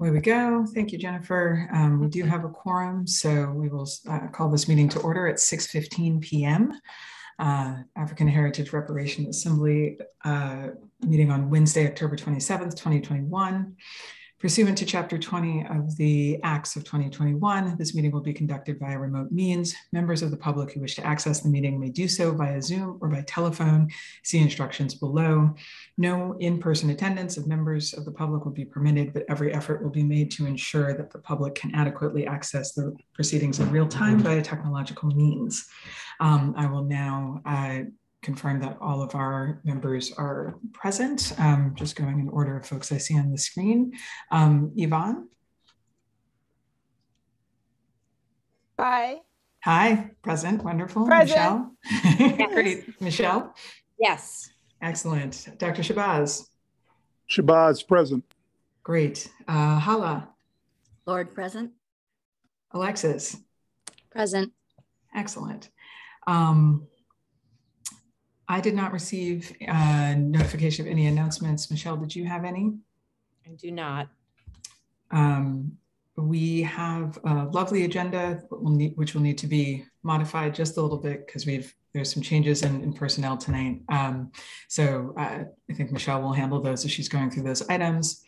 Away we go. Thank you, Jennifer. Um, we do have a quorum, so we will uh, call this meeting to order at 6.15 p.m. Uh, African Heritage Reparation Assembly uh, meeting on Wednesday, October 27th, 2021. Pursuant to Chapter 20 of the Acts of 2021, this meeting will be conducted via remote means. Members of the public who wish to access the meeting may do so via Zoom or by telephone. See instructions below. No in-person attendance of members of the public will be permitted, but every effort will be made to ensure that the public can adequately access the proceedings in real time via technological means. Um, I will now uh, confirm that all of our members are present. Um, just going in order of folks I see on the screen. Um, Yvonne? Hi. Hi, present, wonderful. Present. Michelle? Great. Michelle? Yes. Excellent. Dr. Shabazz? Shabazz present. Great. Uh, Hala? Lord present. Alexis? Present. Excellent. Um, I did not receive a notification of any announcements. Michelle, did you have any? I do not. Um, we have a lovely agenda which will need to be modified just a little bit because we've there's some changes in, in personnel tonight. Um, so uh, I think Michelle will handle those as she's going through those items.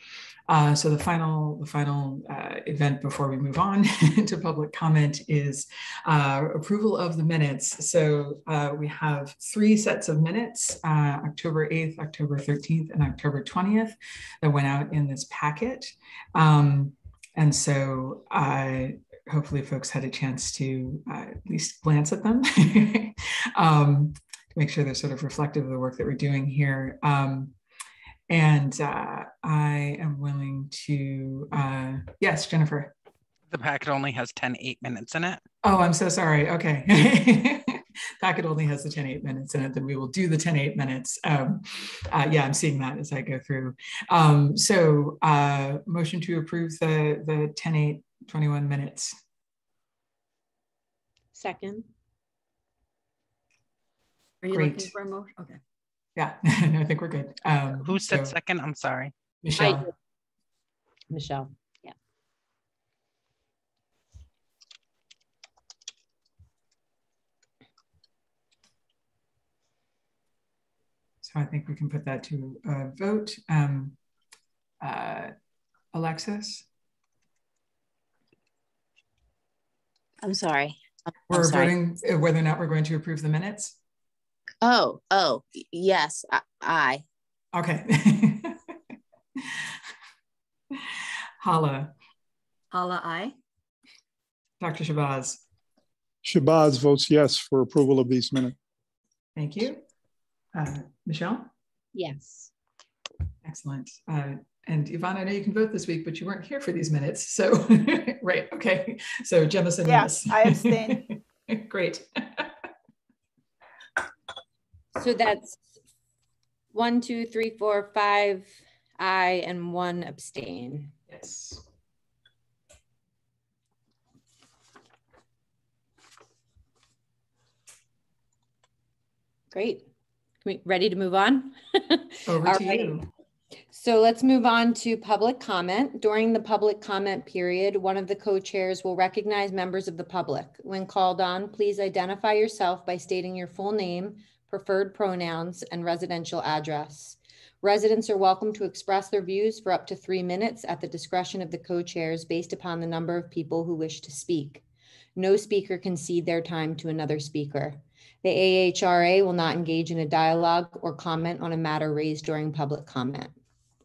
Uh, so the final, the final uh, event before we move on to public comment is uh, approval of the minutes. So uh, we have three sets of minutes, uh, October 8th, October 13th, and October 20th that went out in this packet. Um, and so I hopefully folks had a chance to uh, at least glance at them um, to make sure they're sort of reflective of the work that we're doing here. Um, and uh, I am willing to, uh, yes, Jennifer. The packet only has 10 eight minutes in it. Oh, I'm so sorry. Okay. packet only has the 10 eight minutes in it, then we will do the 10 eight minutes. Um, uh, yeah, I'm seeing that as I go through. Um, so, uh, motion to approve the, the 10 8 21 minutes. Second. Are you Great. looking for a motion? Okay. Yeah, I think we're good. Um, Who said so, second? I'm sorry. Michelle. Michelle. Yeah. So I think we can put that to a vote. Um, uh, Alexis? I'm sorry. I'm We're sorry. voting uh, whether or not we're going to approve the minutes? Oh, oh, yes, I, I. Okay. Hala, Hala, I. Dr. Shabazz, Shabazz votes yes for approval of these minutes. thank you. Uh, Michelle? Yes. Excellent. Uh, and Yvonne, I know you can vote this week, but you weren't here for these minutes. So, right. Okay. So Jemison, Yes, yes. I abstain. Great. So that's one, two, three, four, five, I, and one abstain. yes. Great. Can we, ready to move on? Over All to right. you. So let's move on to public comment. During the public comment period, one of the co-chairs will recognize members of the public. When called on, please identify yourself by stating your full name, preferred pronouns, and residential address. Residents are welcome to express their views for up to three minutes at the discretion of the co-chairs based upon the number of people who wish to speak. No speaker can cede their time to another speaker. The AHRA will not engage in a dialogue or comment on a matter raised during public comment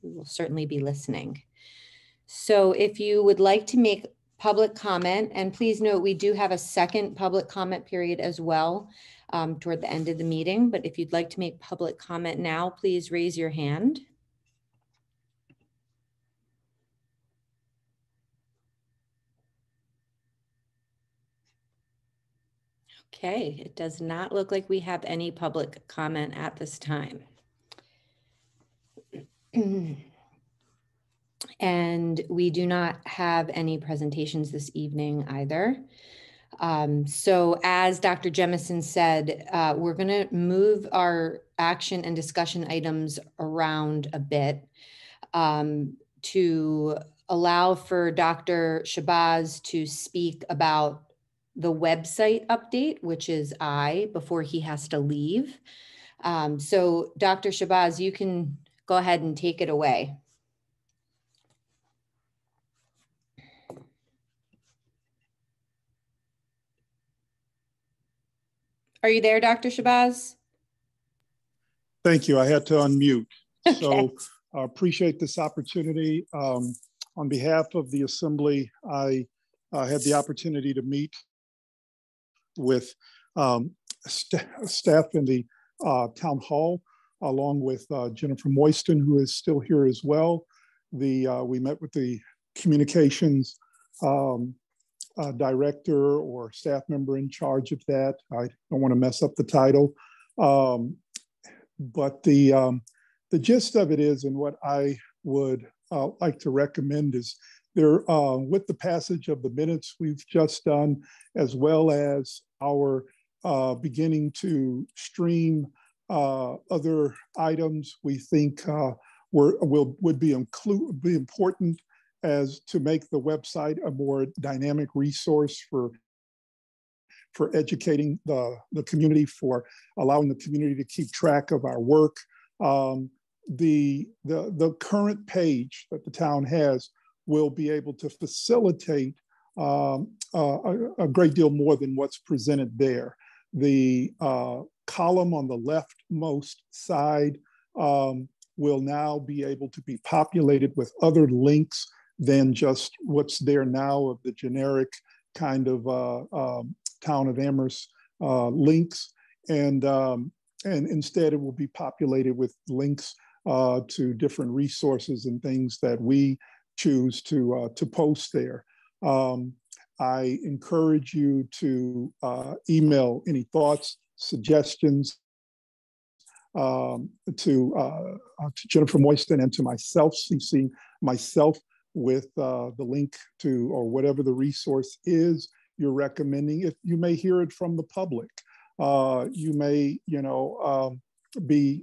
we will certainly be listening. So if you would like to make public comment, and please note, we do have a second public comment period as well um, toward the end of the meeting, but if you'd like to make public comment now, please raise your hand. Okay, it does not look like we have any public comment at this time. And we do not have any presentations this evening either. Um, so as Dr. Jemison said, uh, we're going to move our action and discussion items around a bit um, to allow for Dr. Shabazz to speak about the website update, which is I, before he has to leave. Um, so Dr. Shabazz, you can go ahead and take it away. Are you there, Dr. Shabazz? Thank you. I had to unmute. Okay. So I appreciate this opportunity. Um, On behalf of the Assembly, I uh, had the opportunity to meet with um, sta- staff in the uh, Town Hall, along with uh, Jennifer Moyston, who is still here as well. The, uh, we met with the Communications um, uh, Director or staff member in charge of that. I don't want to mess up the title. Um, But the, um, the gist of it is, and what I would uh, like to recommend is there, uh, with the passage of the minutes we've just done, as well as our uh, beginning to stream uh, other items we think uh, were, will, would be include, be important as to make the website a more dynamic resource for for educating the, the community, for allowing the community to keep track of our work. Um, the, the, the current page that the town has will be able to facilitate um, a, a great deal more than what's presented there. The uh, column on the leftmost side um, will now be able to be populated with other links than just what's there now of the generic kind of uh, um, town of Amherst uh, links. And, um, and instead it will be populated with links uh, to different resources and things that we choose to, uh, to post there. Um, I encourage you to uh, email any thoughts, suggestions um, to, uh, uh, to Jennifer Moyston and to myself, CC myself with uh, the link to or whatever the resource is you're recommending. If you may hear it from the public, uh, you may, you know, um, be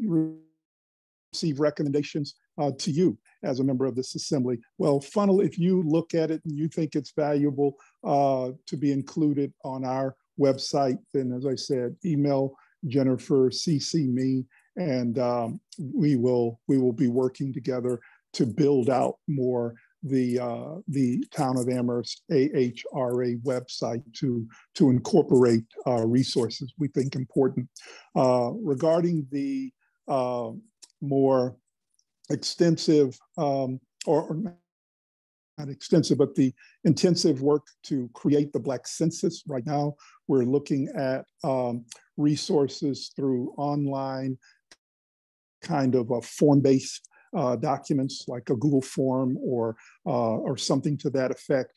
receive recommendations uh, to you as a member of this assembly. Well, funnel, if you look at it and you think it's valuable uh, to be included on our website, then as I said, email Jennifer, CC me, and um, we will we will be working together to build out more the uh, the town of Amherst AHRA website to to incorporate uh, resources we think important uh, regarding the uh, more extensive um, or, not extensive but the intensive work to create the Black Census. Right now, we're looking at um, resources through online kind of a form-based uh, documents like a Google form or, uh, or something to that effect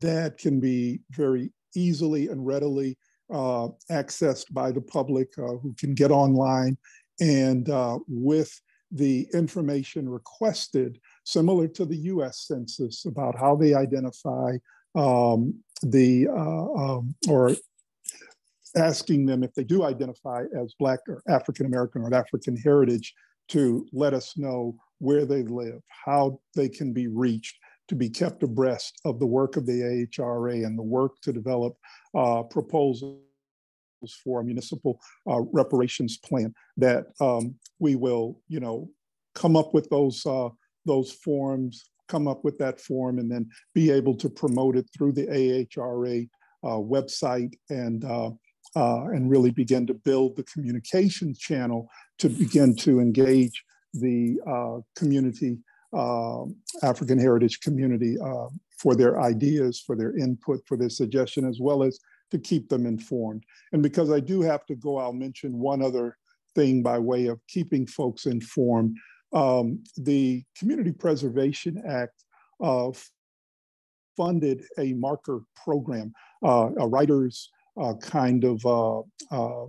that can be very easily and readily uh, accessed by the public uh, who can get online and uh, with the information requested, similar to the US Census about how they identify um, the, uh, um, or asking them if they do identify as Black or African American or African heritage, to let us know where they live, how they can be reached, to be kept abreast of the work of the AHRA and the work to develop uh, proposals for a municipal uh, reparations plan that um, we will, you know, come up with those uh, those forms, come up with that form, and then be able to promote it through the AHRA uh, website and uh, and really begin to build the communication channel to begin to engage the uh, community, uh, African heritage community uh, for their ideas, for their input, for their suggestion, as well as to keep them informed. And because I do have to go, I'll mention one other thing by way of keeping folks informed. Um, the Community Preservation Act uh, funded a marker program, uh, a writer's uh, kind of uh, uh,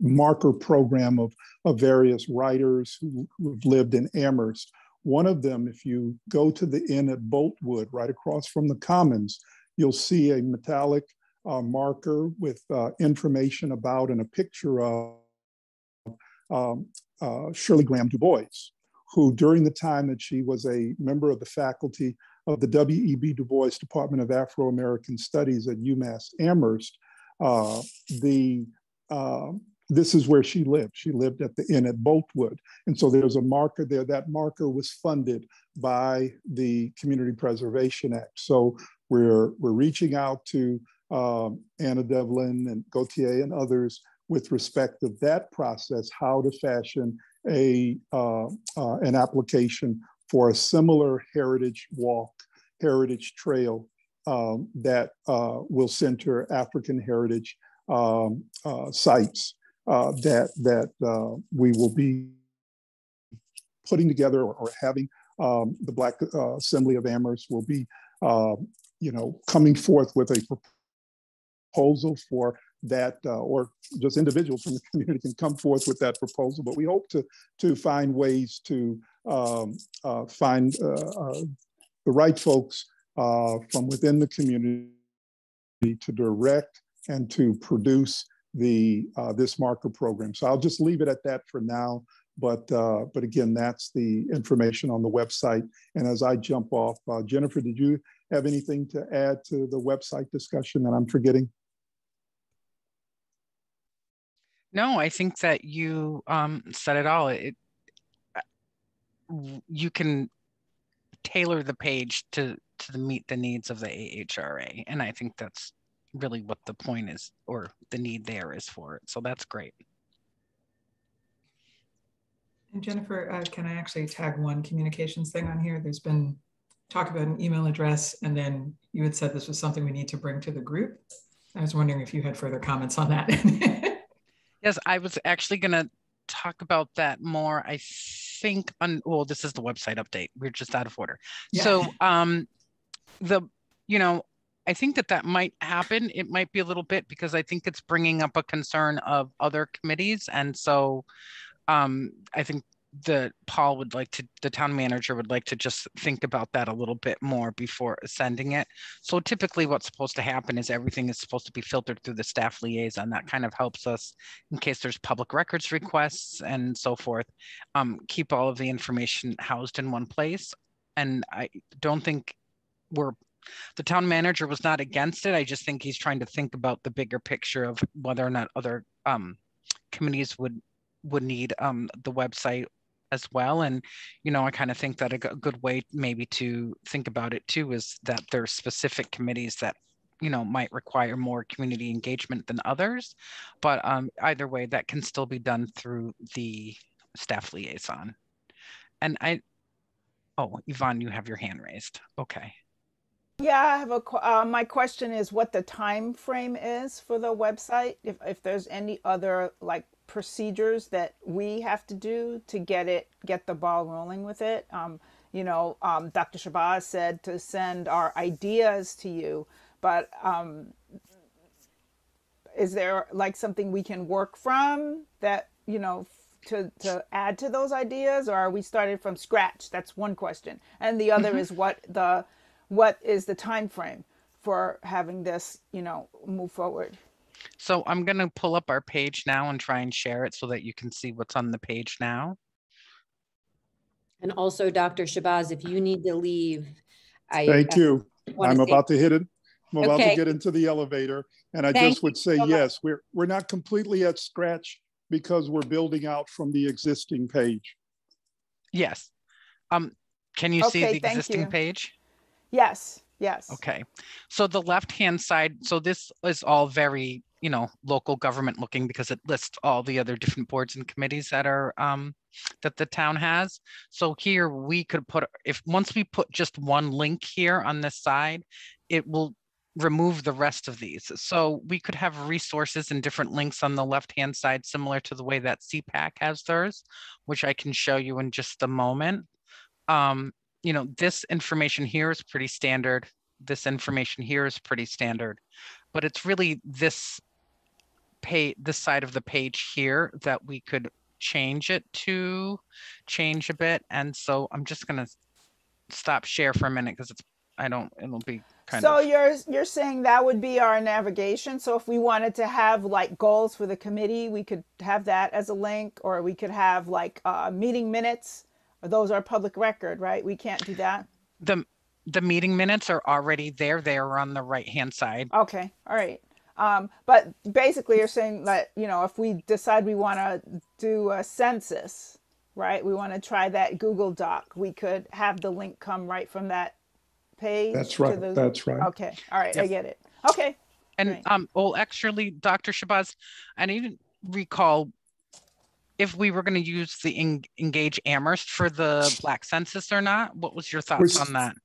marker program of, of various writers who, have lived in Amherst. One of them, if you go to the inn at Boltwood, right across from the Commons, you'll see a metallic uh, marker with uh, information about and a picture of um, uh, Shirley Graham Du Bois, who during the time that she was a member of the faculty of the W.E.B. Du Bois Department of Afro-American Studies at UMass Amherst, uh, the uh, this is where she lived. She lived at the inn at Boltwood. And so there's a marker there. That marker was funded by the Community Preservation Act. So we're, we're reaching out to um, Anna Devlin and Gautier and others with respect of that process, how to fashion a, uh, uh, an application for a similar heritage walk, heritage trail um, that uh, will center African heritage um, uh, sites uh, that that uh, we will be putting together or, or having um, the Black uh, Assembly of Amherst will be, uh, you know, coming forth with a proposal for that, or just individuals from the community can come forth with that proposal. But we hope to to find ways to um, uh, find the right folks from within the community to direct and to produce the uh, this marker program. So I'll just leave it at that for now. But uh, but again, that's the information on the website. And as I jump off, uh, Jennifer, did you have anything to add to the website discussion that I'm forgetting? No, I think that you um, said it all. It, you can tailor the page to to meet the needs of the AHRA, and I think that's really what the point is or the need there is for it. So that's great. And Jennifer, uh, can I actually tag one communications thing on here? There's been talk about an email address, and then you had said this was something we need to bring to the group. I was wondering if you had further comments on that. yes, I was actually going to talk about that more. I think on well, this is the website update. We're just out of order. Yeah. So um, the you know I think that that might happen. It might be a little bit because I think it's bringing up a concern of other committees. And so um, I think the Paul would like to, the town manager would like to just think about that a little bit more before sending it. So typically what's supposed to happen is everything is supposed to be filtered through the staff liaison. That kind of helps us in case there's public records requests and so forth, um, keep all of the information housed in one place. And I don't think we're the town manager was not against it. I just think he's trying to think about the bigger picture of whether or not other um, committees would would need um, the website as well. And you know, I kind of think that a, good way maybe to think about it too is that there's specific committees that you know might require more community engagement than others but um, either way that can still be done through the staff liaison and i oh yvonne you have your hand raised okay yeah, I have a. Uh, my question is what the time frame is for the website. If if there's any other like procedures that we have to do to get it get the ball rolling with it. Um, you know, um, Dr. Shabazz said to send our ideas to you, but um, is there like something we can work from that you know to to add to those ideas, or are we started from scratch? That's one question, and the other mm-hmm. is what the what is the time frame for having this, you know, move forward? So I'm going to pull up our page now and try and share it so that you can see what's on the page now. And also, Dr. Shabazz, if you need to leave, I thank you. I'm about to hit it. I'm about to get into the elevator, and I thank just would say so yes, we're we're not completely at scratch because we're building out from the existing page. Yes. Um, can you okay, see the existing you. page? Yes, yes. Okay. So the left-hand side, so this is all very, you know, local government looking because it lists all the other different boards and committees that are, um, that the town has. So here we could put, if once we put just one link here on this side, it will remove the rest of these. So we could have resources and different links on the left-hand side, similar to the way that CPAC has theirs, which I can show you in just a moment. Um, you know, this information here is pretty standard. This information here is pretty standard, but it's really this pay this side of the page here that we could change it to change a bit. And so I'm just gonna stop share for a minute because it's I don't it'll be kind so of. you're you're saying that would be our navigation. So if we wanted to have like goals for the committee, we could have that as a link, or we could have like uh, meeting minutes those are public record, right? We can't do that? The, the meeting minutes are already there. They are on the right-hand side. Okay, all right. Um, but basically you're saying that, you know, if we decide we want to do a census, right? We want to try that Google Doc, we could have the link come right from that page? That's to right. the- That's right. Okay, all right, I get it. Okay, And Right. um, well, actually, Dr. Shabazz, I didn't recall if we were going to use the En- Engage Amherst for the Black Census or not. What was your thoughts s- on that?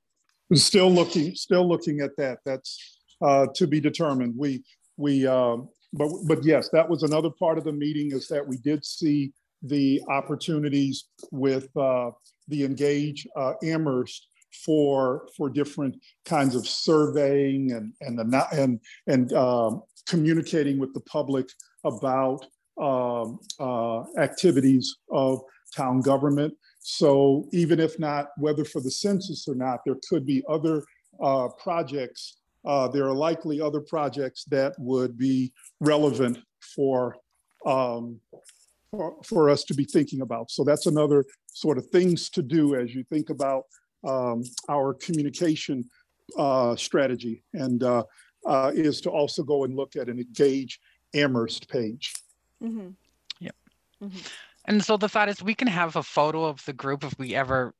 We're Still looking, still looking at that. That's uh, to be determined. We, we, um, but, but yes, that was another part of the meeting is that we did see the opportunities with uh, the Engage uh, Amherst for, for different kinds of surveying and, and, the and, and um, communicating with the public about um, uh, activities of town government. So even if not, whether for the census or not, there could be other uh, projects. Uh, there are likely other projects that would be relevant for, um, for, for us to be thinking about. So that's another sort of things to do as you think about um, our communication uh, strategy and uh, uh, is to also go and look at an engage Amherst page. mhm, And so the thought is we can have a photo of the group if we ever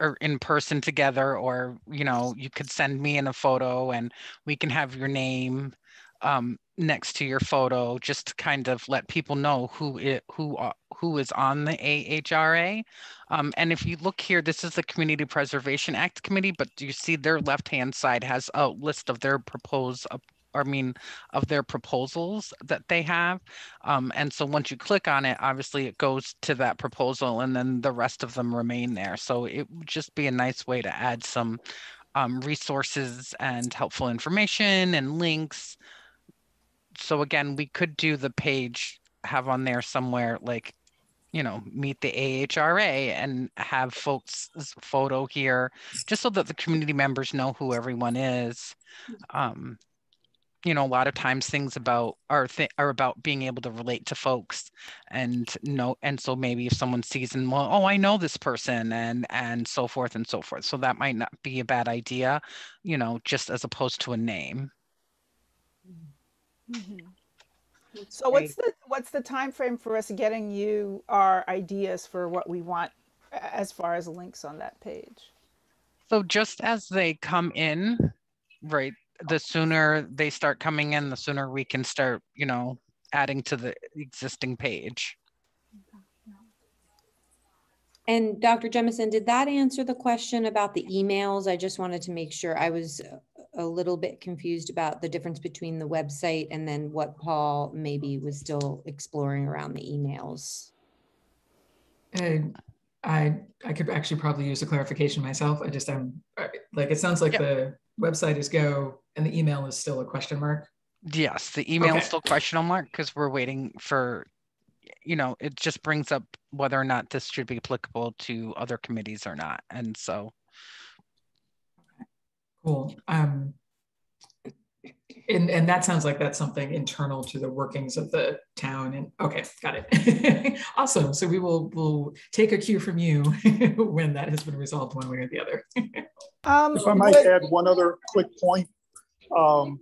are in person together, or, you know, you could send me in a photo and we can have your name um, next to your photo, just to kind of let people know who it, who, who is on the AHRA. Um, and if you look here, this is the Community Preservation Act Committee, but you see their left-hand side has a list of their proposed, uh, I mean, of their proposals that they have. Um, and so once you click on it, obviously it goes to that proposal and then the rest of them remain there. So it would just be a nice way to add some um, resources and helpful information and links. So again, we could do the page, have on there somewhere like, you know, meet the AHRA and have folks' photo here, just so that the community members know who everyone is. Um, you know, a lot of times things about are th- are about being able to relate to folks and know and so maybe if someone sees and well, oh, I know this person and and so forth and so forth. So that might not be a bad idea, you know, just as opposed to a name. mhm. So what's the, what's the time frame for us getting you our ideas for what we want as far as links on that page? So just as they come in, right, the sooner they start coming in, the sooner we can start, you know, adding to the existing page. And Dr. Jemison, did that answer the question about the emails? I just wanted to make sure I was a little bit confused about the difference between the website and then what Paul maybe was still exploring around the emails. And I, I could actually probably use a clarification myself. I just, I'm, like, it sounds like Yep. the website is go and the email is still a question mark. Yes, the email Okay. is still question mark because we're waiting for, you know, it just brings up whether or not this should be applicable to other committees or not. And so, Cool. Um, and, and that sounds like that's something internal to the workings of the town and, okay, got it. Awesome. So we will, will take a cue from you when that has been resolved one way or the other. Um, If I might would- add one other quick point, um,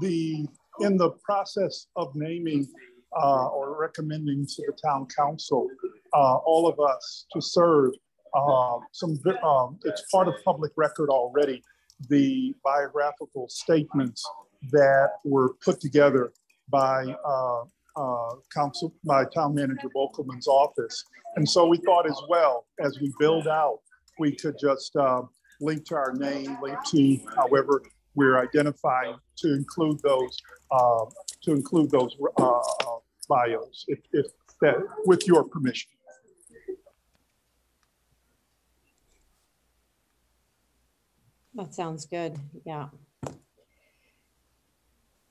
the, in the process of naming uh, or recommending to the town council, uh, all of us to serve, uh, some, um, it's part of public record already, the biographical statements that were put together by uh, uh, council, by town manager Bockelman's office. And so we thought as well, as we build out, we could just uh, link to our name, link to however we're identifying to include those, uh, to include those uh, uh, bios, if, if that, with your permission. That sounds good. Yeah.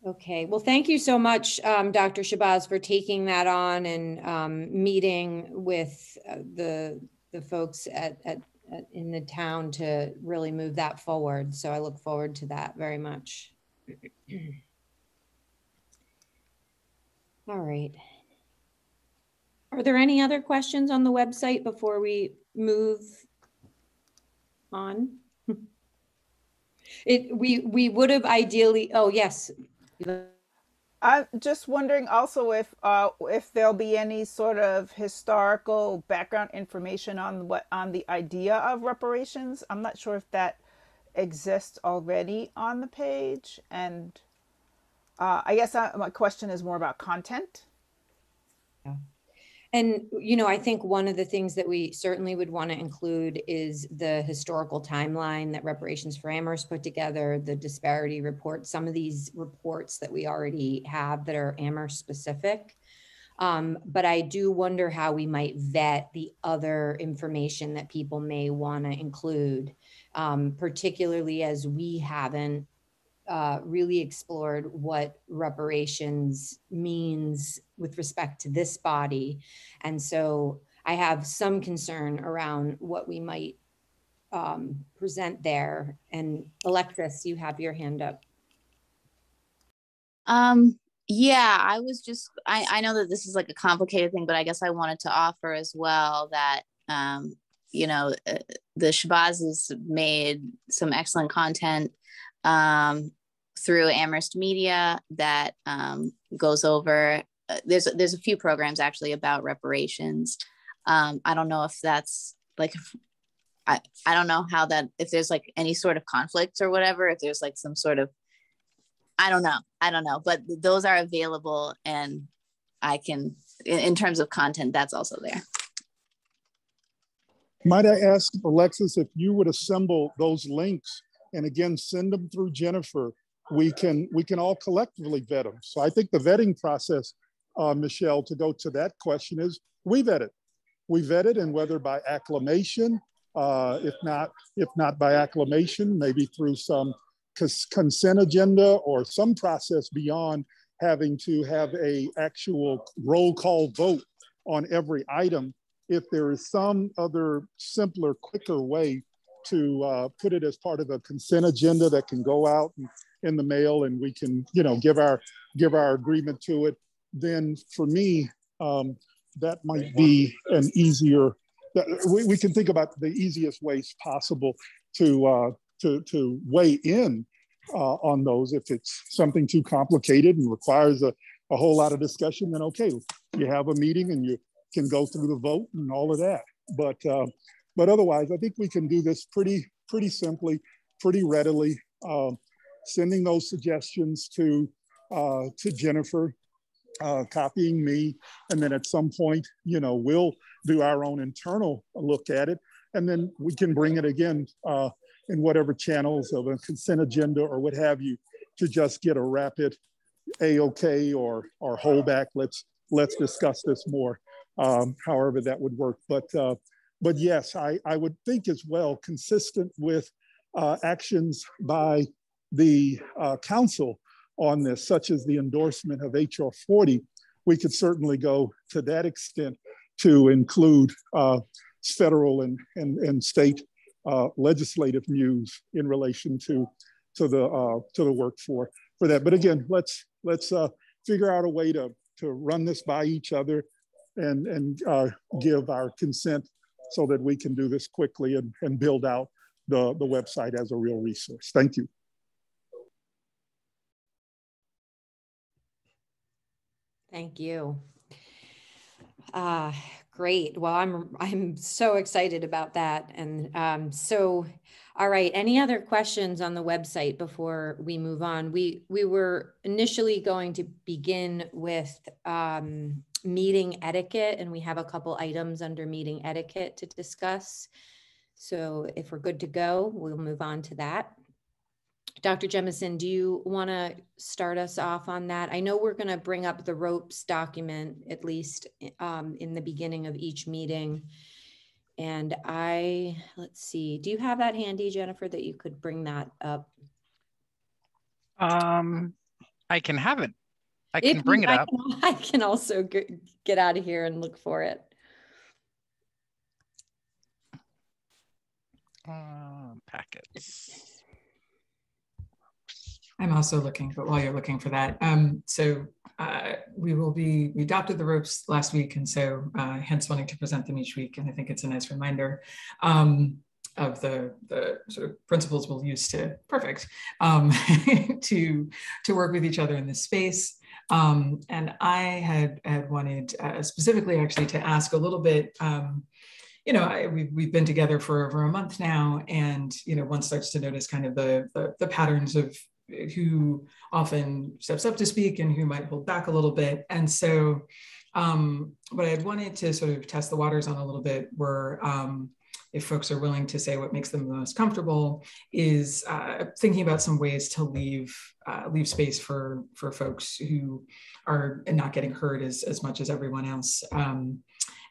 Okay, well, thank you so much, um, Dr. Shabazz, for taking that on and um, meeting with uh, the, the folks at, at, at- in the town to really move that forward. So I look forward to that very much. All right. Are there any other questions on the website before we move on? It, we, we would have ideally, oh, yes. I'm just wondering also if uh, if there'll be any sort of historical background information on what on the idea of reparations. I'm not sure if that exists already on the page, and uh, I guess I, my question is more about content. And, you know, I think one of the things that we certainly would want to include is the historical timeline that Reparations for Amherst put together, the disparity report, some of these reports that we already have that are Amherst specific. Um, but I do wonder how we might vet the other information that people may want to include, um, particularly as we haven't uh, really explored what reparations means with respect to this body. And so I have some concern around what we might um, present there. And Alexis, you have your hand up. Um, yeah, I was just, I, I know that this is like a complicated thing, but I guess I wanted to offer as well that, um, you know, uh, the Shabazz has made some excellent content um, through Amherst Media that um, goes over. Uh, there's there's a few programs actually about reparations. Um, I don't know if that's like, if, I I don't know how that if there's like any sort of conflict or whatever. If there's like some sort of, I don't know, I don't know. But those are available, and I can in, in terms of content, that's also there. Might I ask Alexis if you would assemble those links and again send them through Jennifer we can we can all collectively vet them. So I think the vetting process, uh, Michelle, to go to that question is we vet it. We vet it, and whether by acclamation, uh, if not if not by acclamation, maybe through some consent agenda or some process beyond having to have a actual roll call vote on every item. If there is some other simpler, quicker way to uh, put it as part of a consent agenda that can go out and in the mail and we can, you know, give our give our agreement to it, then for me, um, that might be an easier. We, we can think about the easiest ways possible to uh, to to weigh in uh, on those. If it's something too complicated and requires a, a whole lot of discussion, then okay, you have a meeting and you can go through the vote and all of that. But uh, but otherwise, I think we can do this pretty pretty simply, pretty readily. Um, sending those suggestions to, uh, to Jennifer, uh, copying me. And then at some point, you know, we'll do our own internal look at it. And then we can bring it again uh, in whatever channels of a consent agenda or what have you to just get a rapid a-okay or or hold back let's let's discuss this more um, however that would work but uh, but yes I, I would think as well consistent with uh, actions by the uh, council on this, such as the endorsement of HR 40, we could certainly go to that extent to include uh, federal and, and, and state uh, legislative news in relation to, to, the, uh, to the work for, for that. But again, let's, let's uh, figure out a way to, to run this by each other and, and uh, give our consent so that we can do this quickly and, and build out the, the website as a real resource. Thank you. Thank you. Uh, great. Well, I'm I'm so excited about that. And um, so, all right. Any other questions on the website before we move on? We we were initially going to begin with um, meeting etiquette, and we have a couple items under meeting etiquette to discuss. So, if we're good to go, we'll move on to that. Dr. Jemison, do you want to start us off on that? I know we're going to bring up the ropes document at least um, in the beginning of each meeting. And I, let's see, do you have that handy, Jennifer, that you could bring that up? Um, I can have it. I can if bring it I up. Can, I can also get out of here and look for it. Uh, packets. I'm also looking, but while you're looking for that, um, so uh, we will be, we adopted the ropes last week, and so uh, hence wanting to present them each week. And I think it's a nice reminder um, of the, the sort of principles we'll use to, perfect, um, to, to work with each other in this space. Um, and I had, had wanted uh, specifically actually to ask a little bit, um, you know, I, we've, we've been together for over a month now, and, you know, one starts to notice kind of the, the, the patterns of who often steps up to speak and who might hold back a little bit. And so, um, what I had wanted to sort of test the waters on a little bit were um, if folks are willing to say what makes them the most comfortable, is uh, thinking about some ways to leave uh, leave space for for folks who are not getting heard as, as much as everyone else. Um,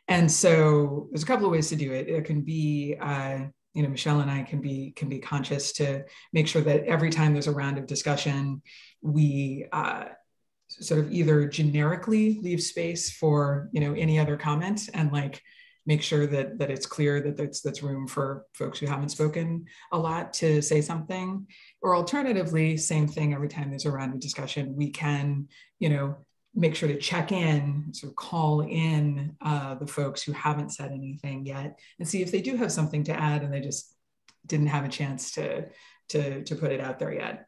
and so there's a couple of ways to do it. It can be uh, you know michelle and i can be can be conscious to make sure that every time there's a round of discussion we uh, sort of either generically leave space for you know any other comment and like make sure that that it's clear that that's that's room for folks who haven't spoken a lot to say something or alternatively same thing every time there's a round of discussion we can you know make sure to check in, sort of call in uh, the folks who haven't said anything yet and see if they do have something to add and they just didn't have a chance to, to, to put it out there yet.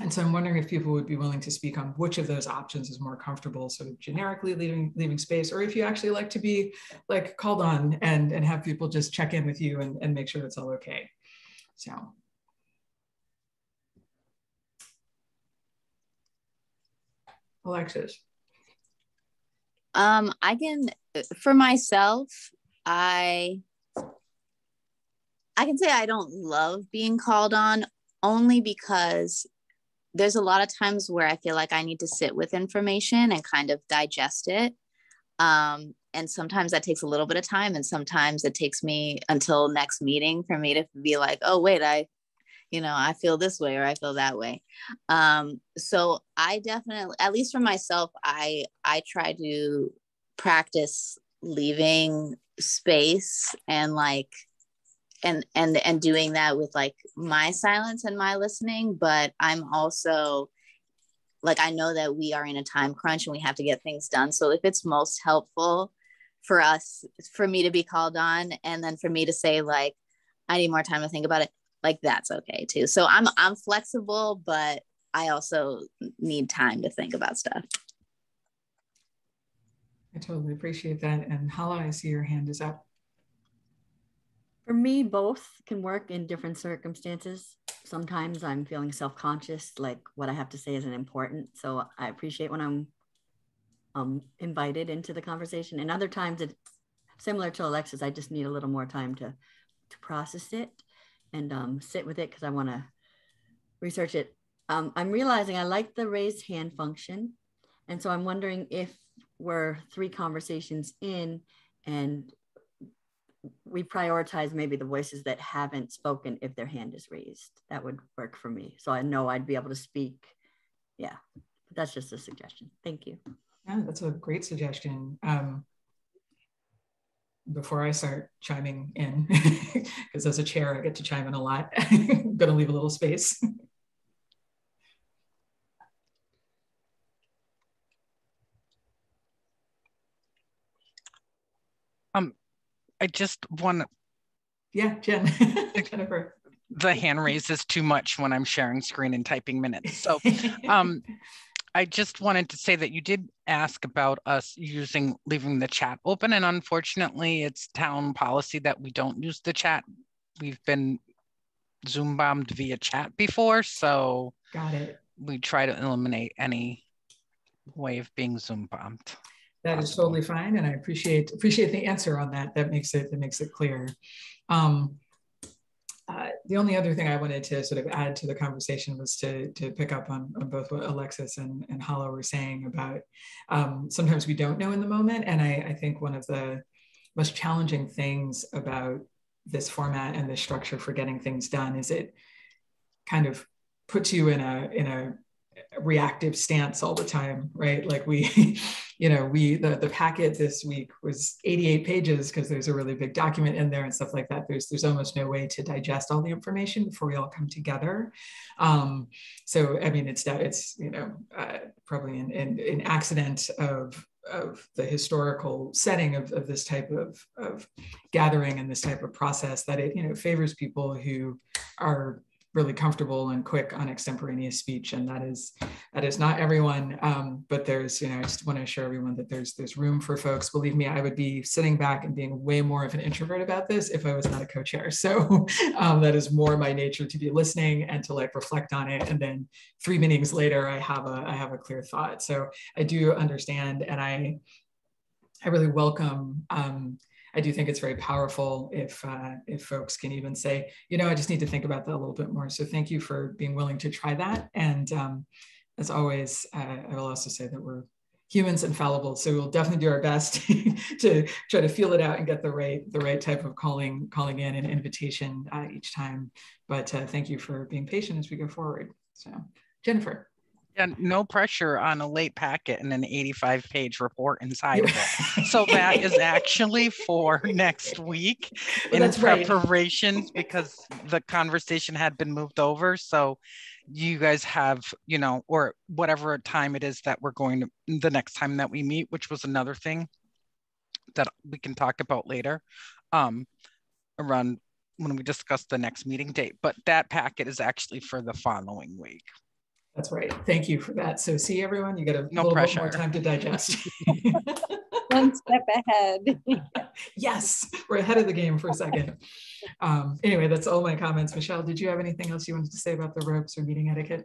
And so I'm wondering if people would be willing to speak on which of those options is more comfortable, sort of generically leaving, leaving space, or if you actually like to be like called on and, and have people just check in with you and, and make sure it's all okay. So Alexis? Um, I can, for myself, I, I can say I don't love being called on only because there's a lot of times where I feel like I need to sit with information and kind of digest it. Um, and sometimes that takes a little bit of time, and sometimes it takes me until next meeting for me to be like, oh, wait, I you know i feel this way or i feel that way um so i definitely at least for myself i i try to practice leaving space and like and and and doing that with like my silence and my listening but i'm also like i know that we are in a time crunch and we have to get things done so if it's most helpful for us for me to be called on and then for me to say like i need more time to think about it like that's okay too. So I'm I'm flexible, but I also need time to think about stuff. I totally appreciate that. And Hala, I see your hand is up. For me, both can work in different circumstances. Sometimes I'm feeling self conscious, like what I have to say isn't important. So I appreciate when I'm um, invited into the conversation. And other times, it's similar to Alexis, I just need a little more time to, to process it and um, sit with it because I want to research it. Um, I'm realizing I like the raised hand function. And so I'm wondering if we're three conversations in and we prioritize maybe the voices that haven't spoken if their hand is raised. That would work for me. So I know I'd be able to speak. Yeah, that's just a suggestion. Thank you. Yeah, that's a great suggestion. Um, before I start chiming in, because as a chair, I get to chime in a lot. I'm going to leave a little space. Um, I just want to. Yeah, Jen, Jennifer. The hand raises too much when I'm sharing screen and typing minutes. So, um, I just wanted to say that you did ask about us using leaving the chat open, and unfortunately, it's town policy that we don't use the chat. We've been Zoom bombed via chat before, so got it. We try to eliminate any way of being Zoom bombed. That is totally fine, and I appreciate appreciate the answer on that. That makes it that makes it clear. Um, uh, the only other thing I wanted to sort of add to the conversation was to, to pick up on, on both what Alexis and, and Hala were saying about um, sometimes we don't know in the moment. And I, I think one of the most challenging things about this format and this structure for getting things done is it kind of puts you in a in a reactive stance all the time, right? Like we, you know, we the the packet this week was 88 pages because there's a really big document in there and stuff like that. There's there's almost no way to digest all the information before we all come together. Um, so I mean, it's that it's you know uh, probably an, an, an accident of of the historical setting of, of this type of, of gathering and this type of process that it you know favors people who are really comfortable and quick on extemporaneous speech and that is that is not everyone um, but there's you know i just want to assure everyone that there's there's room for folks. Believe me i would be sitting back and being way more of an introvert about this if i was not a co-chair. So um, that is more my nature to be listening and to like reflect on it and then three meetings later i have a i have a clear thought. So i do understand and i i really welcome um, I do think it's very powerful if uh, if folks can even say, you know, I just need to think about that a little bit more. So thank you for being willing to try that. And um, as always, uh, I will also say that we're humans and fallible, so we'll definitely do our best to try to feel it out and get the right the right type of calling calling in and invitation uh, each time. But uh, thank you for being patient as we go forward. So Jennifer. Yeah, no pressure on a late packet and an 85 page report inside of it. So that is actually for next week in That's preparation right. because the conversation had been moved over. So you guys have, you know, or whatever time it is that we're going to the next time that we meet, which was another thing that we can talk about later um, around when we discuss the next meeting date. But that packet is actually for the following week. That's right. Thank you for that. So see everyone, you got a no little pressure. bit more time to digest. One step ahead. yes, we're ahead of the game for a second. Um, anyway, that's all my comments. Michelle, did you have anything else you wanted to say about the ropes or meeting etiquette?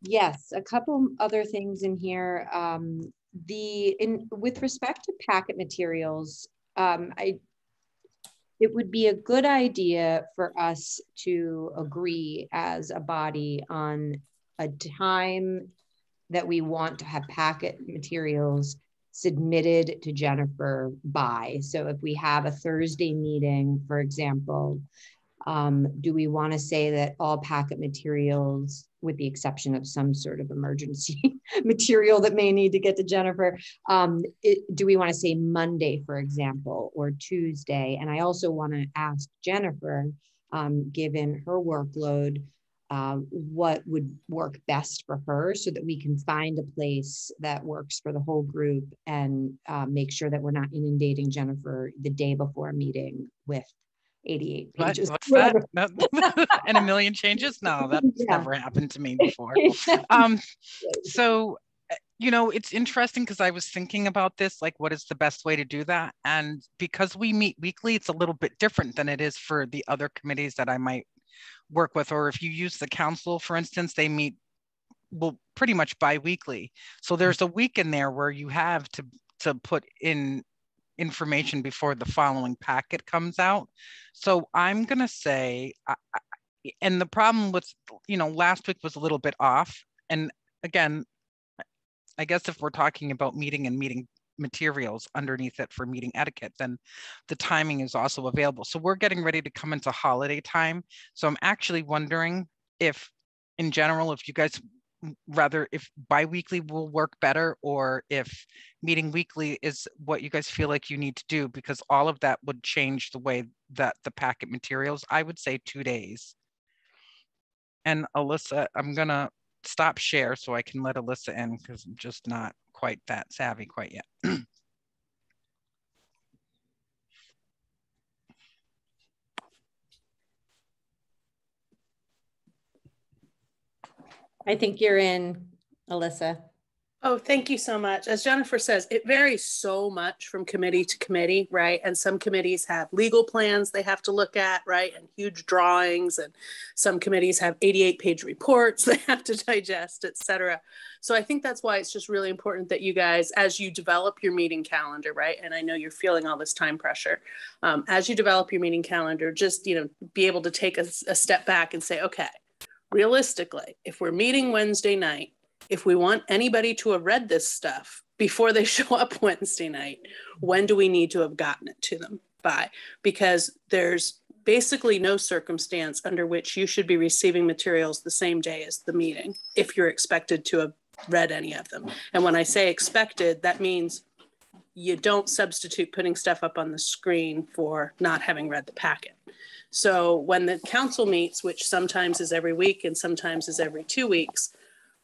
Yes, a couple other things in here. Um, the in with respect to packet materials, um, I it would be a good idea for us to agree as a body on a time that we want to have packet materials submitted to Jennifer by. So if we have a Thursday meeting, for example, um, do we want to say that all packet materials, with the exception of some sort of emergency material that may need to get to Jennifer, um, it, do we want to say Monday, for example, or Tuesday? And I also want to ask Jennifer, um, given her workload, um, what would work best for her so that we can find a place that works for the whole group and uh, make sure that we're not inundating Jennifer the day before a meeting with 88 pages. What, what's that? and a million changes? No, that's yeah. never happened to me before. Um, so, uh, you know, it's interesting because I was thinking about this, like, what is the best way to do that? And because we meet weekly, it's a little bit different than it is for the other committees that I might work with, or if you use the council, for instance, they meet well pretty much bi-weekly. So there's a week in there where you have to to put in information before the following packet comes out. So I'm gonna say, and the problem with you know last week was a little bit off, and again, I guess if we're talking about meeting and meeting materials underneath it for meeting etiquette, then the timing is also available. So we're getting ready to come into holiday time. So I'm actually wondering if in general, if you guys rather if biweekly will work better or if meeting weekly is what you guys feel like you need to do because all of that would change the way that the packet materials i would say two days and alisa i'm gonna stop share so i can let alisa in because i'm just not quite that savvy quite yet. I think you're in, Alisa. Oh, thank you so much. As Jennifer says, it varies so much from committee to committee, right? And some committees have legal plans they have to look at, right? And huge drawings. And some committees have 88 page reports they have to digest, et cetera. So I think that's why it's just really important that you guys, as you develop your meeting calendar, right? And I know you're feeling all this time pressure. Um, as you develop your meeting calendar, just, you know, be able to take a, a step back and say, okay, realistically, if we're meeting Wednesday night, if we want anybody to have read this stuff before they show up Wednesday night, when do we need to have gotten it to them by? Because there's basically no circumstance under which you should be receiving materials the same day as the meeting if you're expected to have read any of them. And when I say expected, that means you don't substitute putting stuff up on the screen for not having read the packet. So when the council meets, which sometimes is every week and sometimes is every two weeks,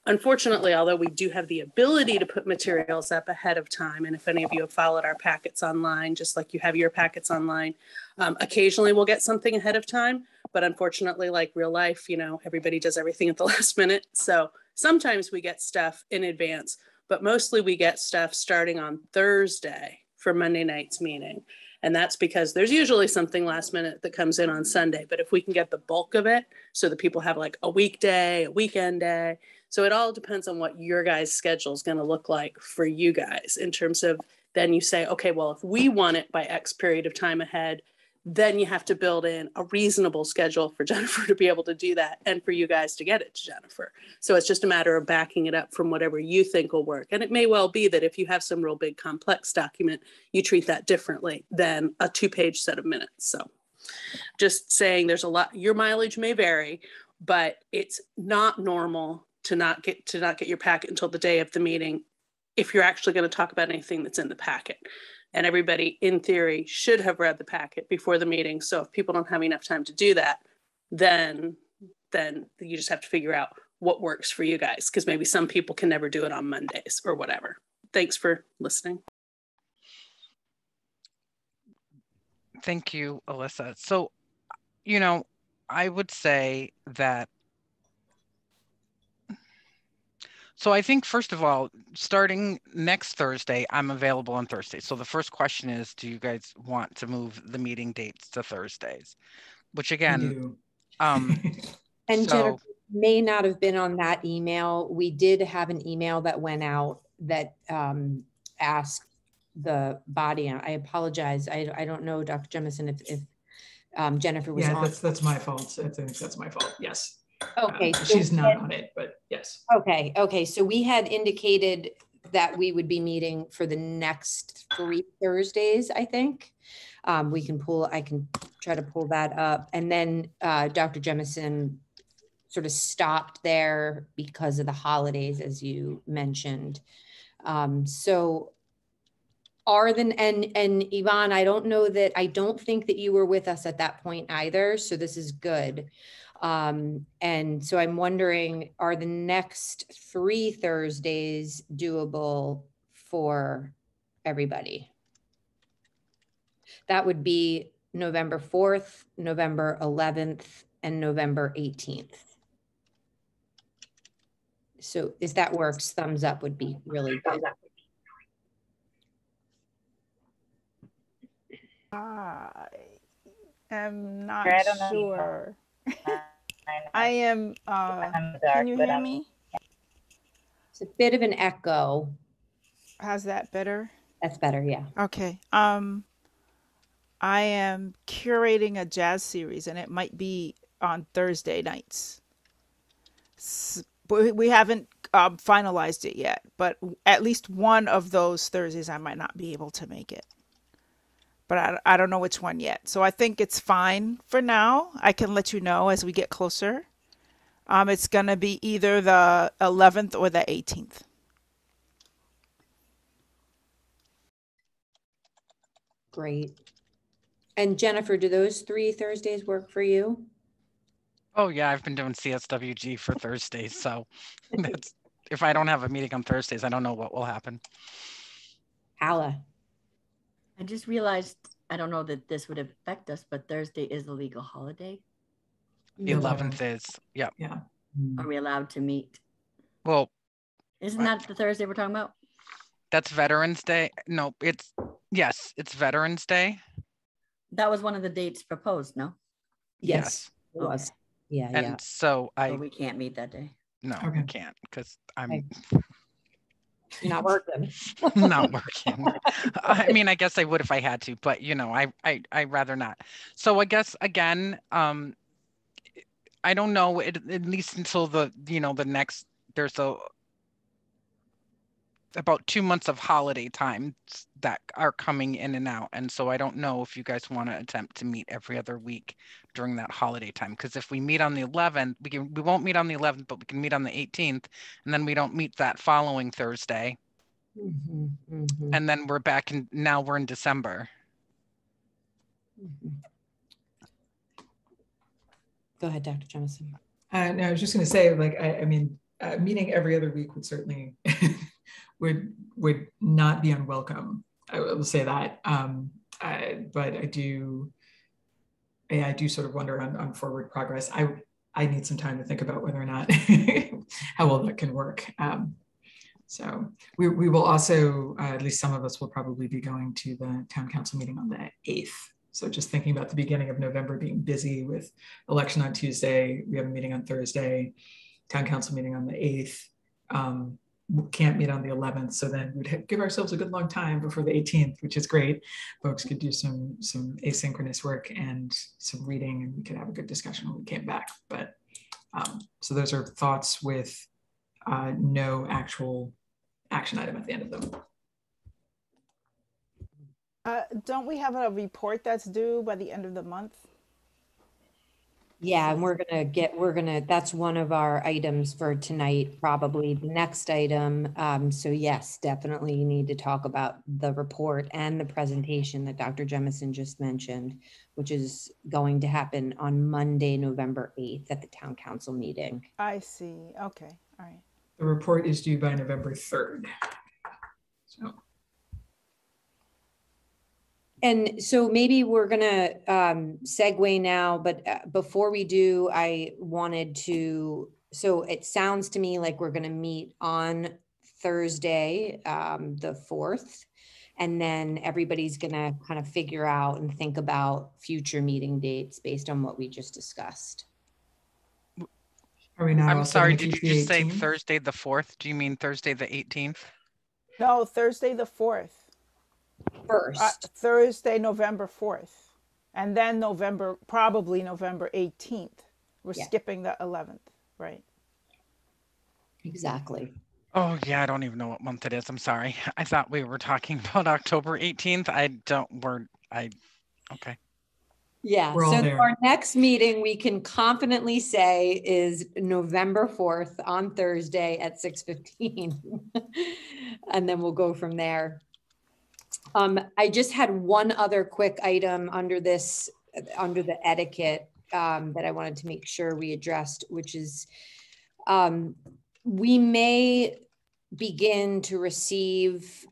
unfortunately, although we do have the ability to put materials up ahead of time, and if any of you have followed our packets online, just like you have your packets online, um, occasionally we'll get something ahead of time. But unfortunately, like real life, you know, everybody does everything at the last minute. So sometimes we get stuff in advance, but mostly we get stuff starting on Thursday for Monday night's meeting. And that's because there's usually something last minute that comes in on Sunday. But if we can get the bulk of it so that people have like a weekday, a weekend day. So it all depends on what your guys' schedule is going to look like for you guys in terms of then you say, okay, well, if we want it by X period of time ahead, then you have to build in a reasonable schedule for Jennifer to be able to do that and for you guys to get it to Jennifer. So it's just a matter of backing it up from whatever you think will work. And it may well be that if you have some real big complex document, you treat that differently than a two page set of minutes. So just saying there's a lot, your mileage may vary, but it's not normal to not get to not get your packet until the day of the meeting if you're actually going to talk about anything that's in the packet and everybody in theory should have read the packet before the meeting. So if people don't have enough time to do that, then then you just have to figure out what works for you guys because maybe some people can never do it on Mondays or whatever. Thanks for listening. Thank you, Alisa. So, you know, I would say that So I think first of all, starting next Thursday, I'm available on Thursday. So the first question is, do you guys want to move the meeting dates to Thursdays? Which again, um, and so, Jennifer may not have been on that email. We did have an email that went out that um, asked the body. I apologize. I, I don't know, Dr. Jemison, if, if um, Jennifer was yeah, on. that's that's my fault. I think that's my fault. Yes. Okay, Uh, so she's not on it, but yes. Okay, okay, so we had indicated that we would be meeting for the next three Thursdays, I think. Um, we can pull, I can try to pull that up. And then, uh, Dr. Jemison sort of stopped there because of the holidays, as you mentioned. Um, so are then, and, and Yvonne, I don't know that, I don't think that you were with us at that point either, so this is good. Um, and so I'm wondering, are the next three Thursdays doable for everybody? That would be November 4th, November 11th, and November 18th. So if that works, thumbs up would be really good. I am not I know. sure. I I am, uh, I'm can you hear I'm- me? It's a bit of an echo. How's that better? That's better, yeah. Okay. Um, I am curating a jazz series, and it might be on Thursday nights. S- but we- we haven't um, finalized it yet, but at least one of those Thursdays I might not be able to make it. But I, I don't know which one yet. So I think it's fine for now. I can let you know as we get closer. Um, it's going to be either the 11th or the 18th. Great. And Jennifer, do those three Thursdays work for you? oh yeah, I've been doing CSWG for Thursdays. So that's, if I don't have a meeting on Thursdays, I don't know what will happen. Hala? I just realized, I don't know that this would affect us, but Thursday is a legal holiday. The Yeah. 11th is, yeah. Yeah. Are we allowed to meet? Well, Isn't What? that the Thursday we're talking about? that's Veterans Day. No, it's, yes, it's Veterans Day. That was one of the dates proposed, no? Yes. It Okay. was. Yeah, And yeah. so I, So we can't meet that day. no, Okay. I can't because I'm Okay. Not working. not working. I mean, I guess I would if I had to, but you know, I I I rather not. So I guess again, um, I don't know. It, at least until the you know the next there's a about two months of holiday times that are coming in and out. And so I don't know if you guys want to attempt to meet every other week during that holiday time. Because if we meet on the 11th, we can we won't meet on the 11th, but we can meet on the 18th, and then we don't meet that following Thursday, Mhm, mhm, and then we're back in. Now we're in December. mhm. Go ahead, Dr. Jemison. Uh, no, I was just going to say, like, I, I mean, uh, meeting every other week would certainly would would not be unwelcome. I will say that, um, I, but I do, yeah, I do sort of wonder on, on forward progress. I I need some time to think about whether or not how well that can work. Um, so we, we will also, uh, at least some of us will probably be going to the town council meeting on the 8th. So just thinking about the beginning of November being busy with election on Tuesday, we have a meeting on Thursday, town council meeting on the 8th. Um, can't meet on the 11th, so then we'd give ourselves a good long time before the 18th, which is great. Folks could do some some asynchronous work and some reading, and we could have a good discussion when we came back. But um, so those are thoughts with uh, no actual action item at the end of them. Uh, don't we have a report that's due by the end of the month? Yeah, and we're gonna get, we're gonna, that's one of our items for tonight, probably the next item. Um, so yes, definitely you need to talk about the report and the presentation that Dr. Jemison just mentioned, which is going to happen on Monday, November 8th at the town council meeting. I see. Okay. All right. The report is due by November 3rd. So And so maybe we're gonna um, segue now, but uh, before we do, I wanted to, so it sounds to me like we're gonna meet on Thursday, um, the fourth. And then everybody's gonna kind of figure out and think about future meeting dates based on what we just discussed. are we now? I'm also sorry, did you the just say 18th? Thursday the 4th? Do you mean Thursday the 18th? No, Thursday the 4th. First, Uh, Thursday, November 4th. And then November, probably November 18th. We're Yeah. skipping the 11th, right? exactly. Oh, yeah, I don't even know what month it is. I'm sorry. I thought we were talking about October 18th. I don't, we're, I, okay. Yeah, We're all so there. our next meeting, we can confidently say is November fourth on Thursday at six fifteen. And then we'll go from there. Um, I just had one other quick item under this, under the etiquette, um, that I wanted to make sure we addressed, which is, um, we may begin to receive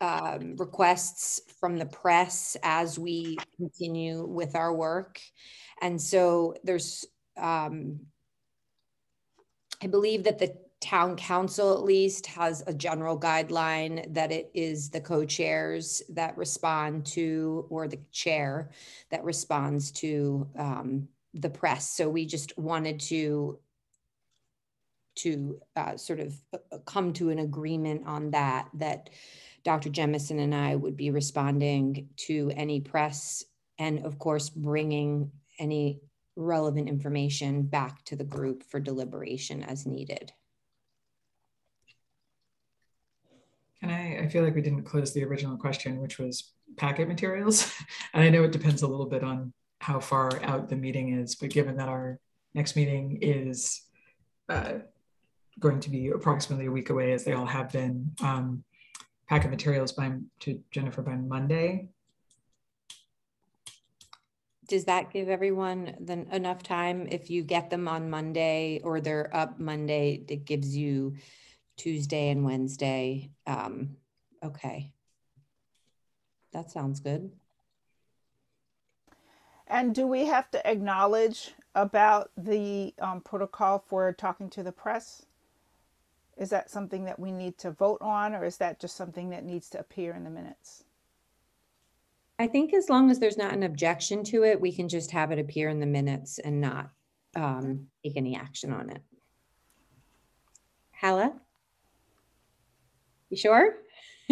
um, requests from the press as we continue with our work. And so there's, um, I believe that the town council at least has a general guideline that it is the co-chairs that respond to, or the chair that responds to um, the press. So we just wanted to to uh, sort of uh, uh, come to an agreement on that, that Dr. Jemison and I would be responding to any press and of course, bringing any relevant information back to the group for deliberation as needed. Can I, I feel like we didn't close the original question, which was packet materials. And I know it depends a little bit on how far out the meeting is, but given that our next meeting is uh, going to be approximately a week away, as they all have been, um, packet materials by, to Jennifer by Monday. Does that give everyone then enough time? If you get them on Monday or they're up Monday, it gives you Tuesday and Wednesday. Um, okay. That sounds good. And do we have to acknowledge about the um, protocol for talking to the press? Is that something that we need to vote on, or is that just something that needs to appear in the minutes? I think as long as there's not an objection to it, we can just have it appear in the minutes and not um, take any action on it. Hala? You sure?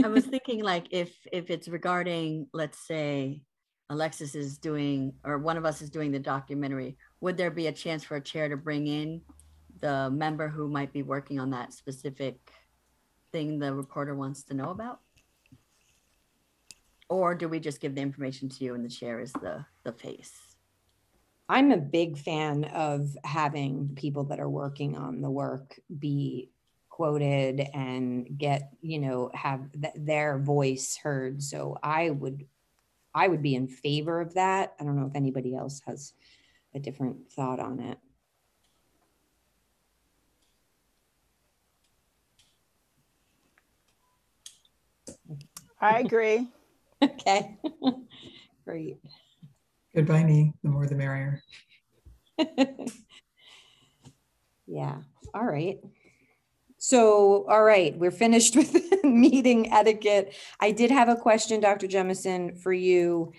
I was thinking like if if it's regarding, let's say, Alexis is doing or one of us is doing the documentary, would there be a chance for a chair to bring in the member who might be working on that specific thing the reporter wants to know about? Or do we just give the information to you and the chair is the, the face? I'm a big fan of having people that are working on the work be quoted and get, you know, have th- their voice heard. So I would, I would be in favor of that. I don't know if anybody else has a different thought on it. I agree. Okay, great. Goodbye, me. The more the merrier. Yeah, all right. So, all right, we're finished with meeting etiquette. I did have a question, Dr. Jemison, for you.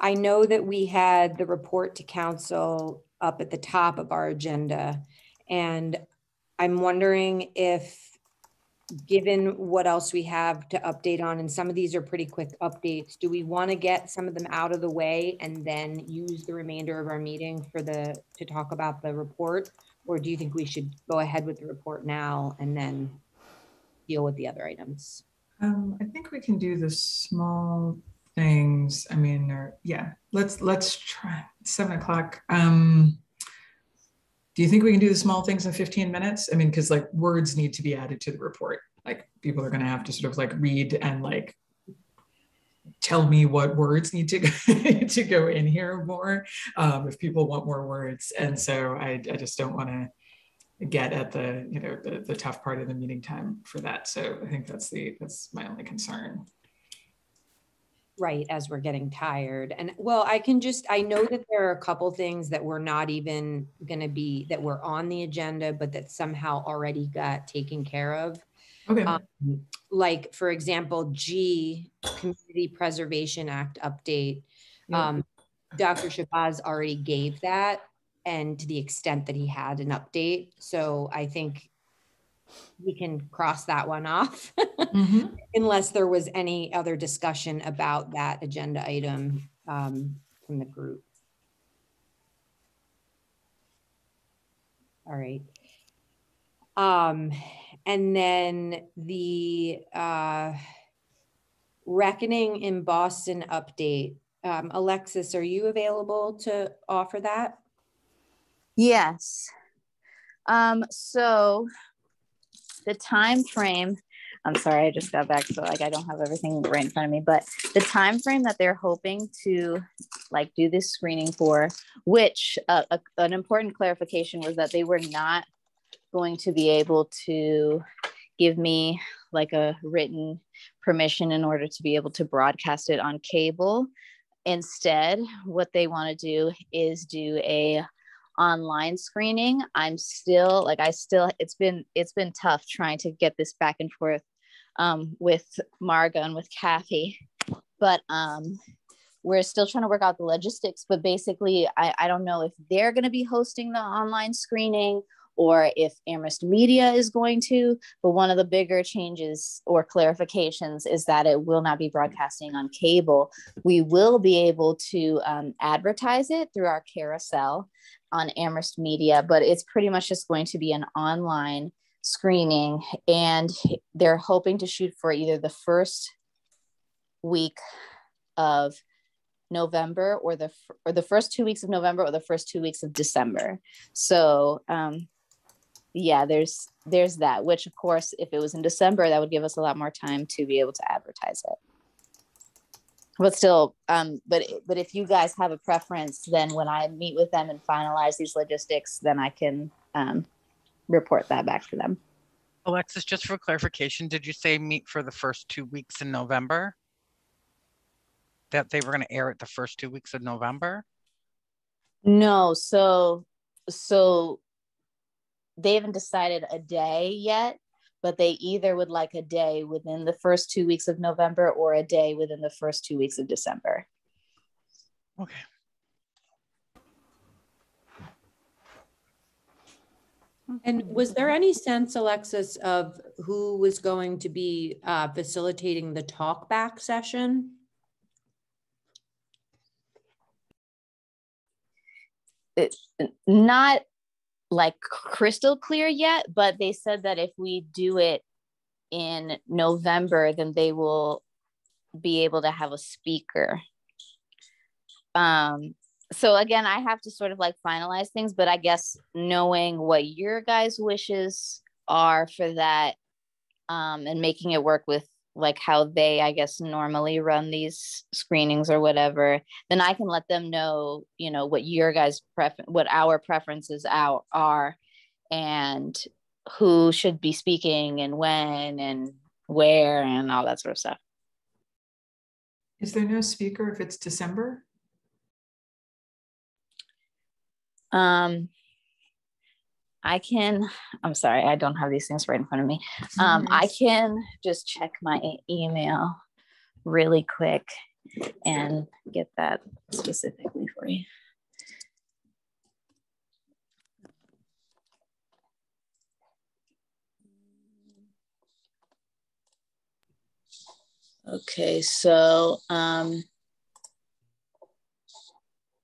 I know that we had the report to council up at the top of our agenda. And I'm wondering if, given what else we have to update on, and some of these are pretty quick updates, do we want to get some of them out of the way and then use the remainder of our meeting for the, to talk about the report? Or do you think we should go ahead with the report now and then deal with the other items? Um, I think we can do the small things. I mean, or yeah, let's let's try seven o'clock. Um, do you think we can do the small things in 15 minutes? I mean, because like words need to be added to the report. Like people are going to have to sort of like read and like tell me what words need to go, to go in here more um, if people want more words. And so I, I just don't want to get at the you know the, the tough part of the meeting time for that. So I think that's the that's my only concern. Right, as we're getting tired. And well, I can just, I know that there are a couple things that we're not even going to be, that were on the agenda, but that somehow already got taken care of. Okay. Um, Like, for example, G, Community Preservation Act update. Um, Dr. Shabazz already gave that and to the extent that he had an update. So I think we can cross that one off. Mhm. unless there was any other discussion about that agenda item um, from the group. All right. Um, and then the uh, reckoning in Boston update. Um, Alexis, are you available to offer that? Yes. Um, so the time frame, I'm sorry, I just got back, so like I don't have everything right in front of me, but the time frame that they're hoping to like do this screening for, which uh, a, an important clarification was that they were not going to be able to give me like a written permission in order to be able to broadcast it on cable. Instead, what they want to do is do a online screening i'm still like i still it's been it's been tough trying to get this back and forth um, with marga and with kathy but um, we're still trying to work out the logistics but basically i, I don't know if they're going to be hosting the online screening or if amherst media is going to but one of the bigger changes or clarifications is that it will not be broadcasting on cable we will be able to um, advertise it through our carousel on Amherst Media, but it's pretty much just going to be an online screening. And they're hoping to shoot for either the first week of November or the or the first two weeks of November or the first two weeks of December. So um, yeah, there's there's that. Which of course, if it was in December, that would give us a lot more time to be able to advertise it but still um but but if you guys have a preference then when i meet with them and finalize these logistics then i can um report that back to them Alexis, just for clarification, did you say meet for the first two weeks in November? That they were going to air it the first two weeks of November? no so so they haven't decided a day yet but they either would like a day within the first two weeks of november or a day within the first two weeks of december Okay. And was there any sense, Alexis, of who was going to be uh, facilitating the talkback session? it's not like crystal clear yet but they said that if we do it in November, then they will be able to have a speaker. Um, so again, I have to sort of like finalize things, but I guess knowing what your guys' wishes are for that um, and making it work with like how they, I guess, normally run these screenings or whatever, then I can let them know, you know, what your guys' prefer, what our preferences out are, and who should be speaking and when and where and all that sort of stuff. Is there no speaker if it's December? Um, I can, I'm sorry, I don't have these things right in front of me. Um, I can just check my email really quick and get that specifically for you. Okay, so, um,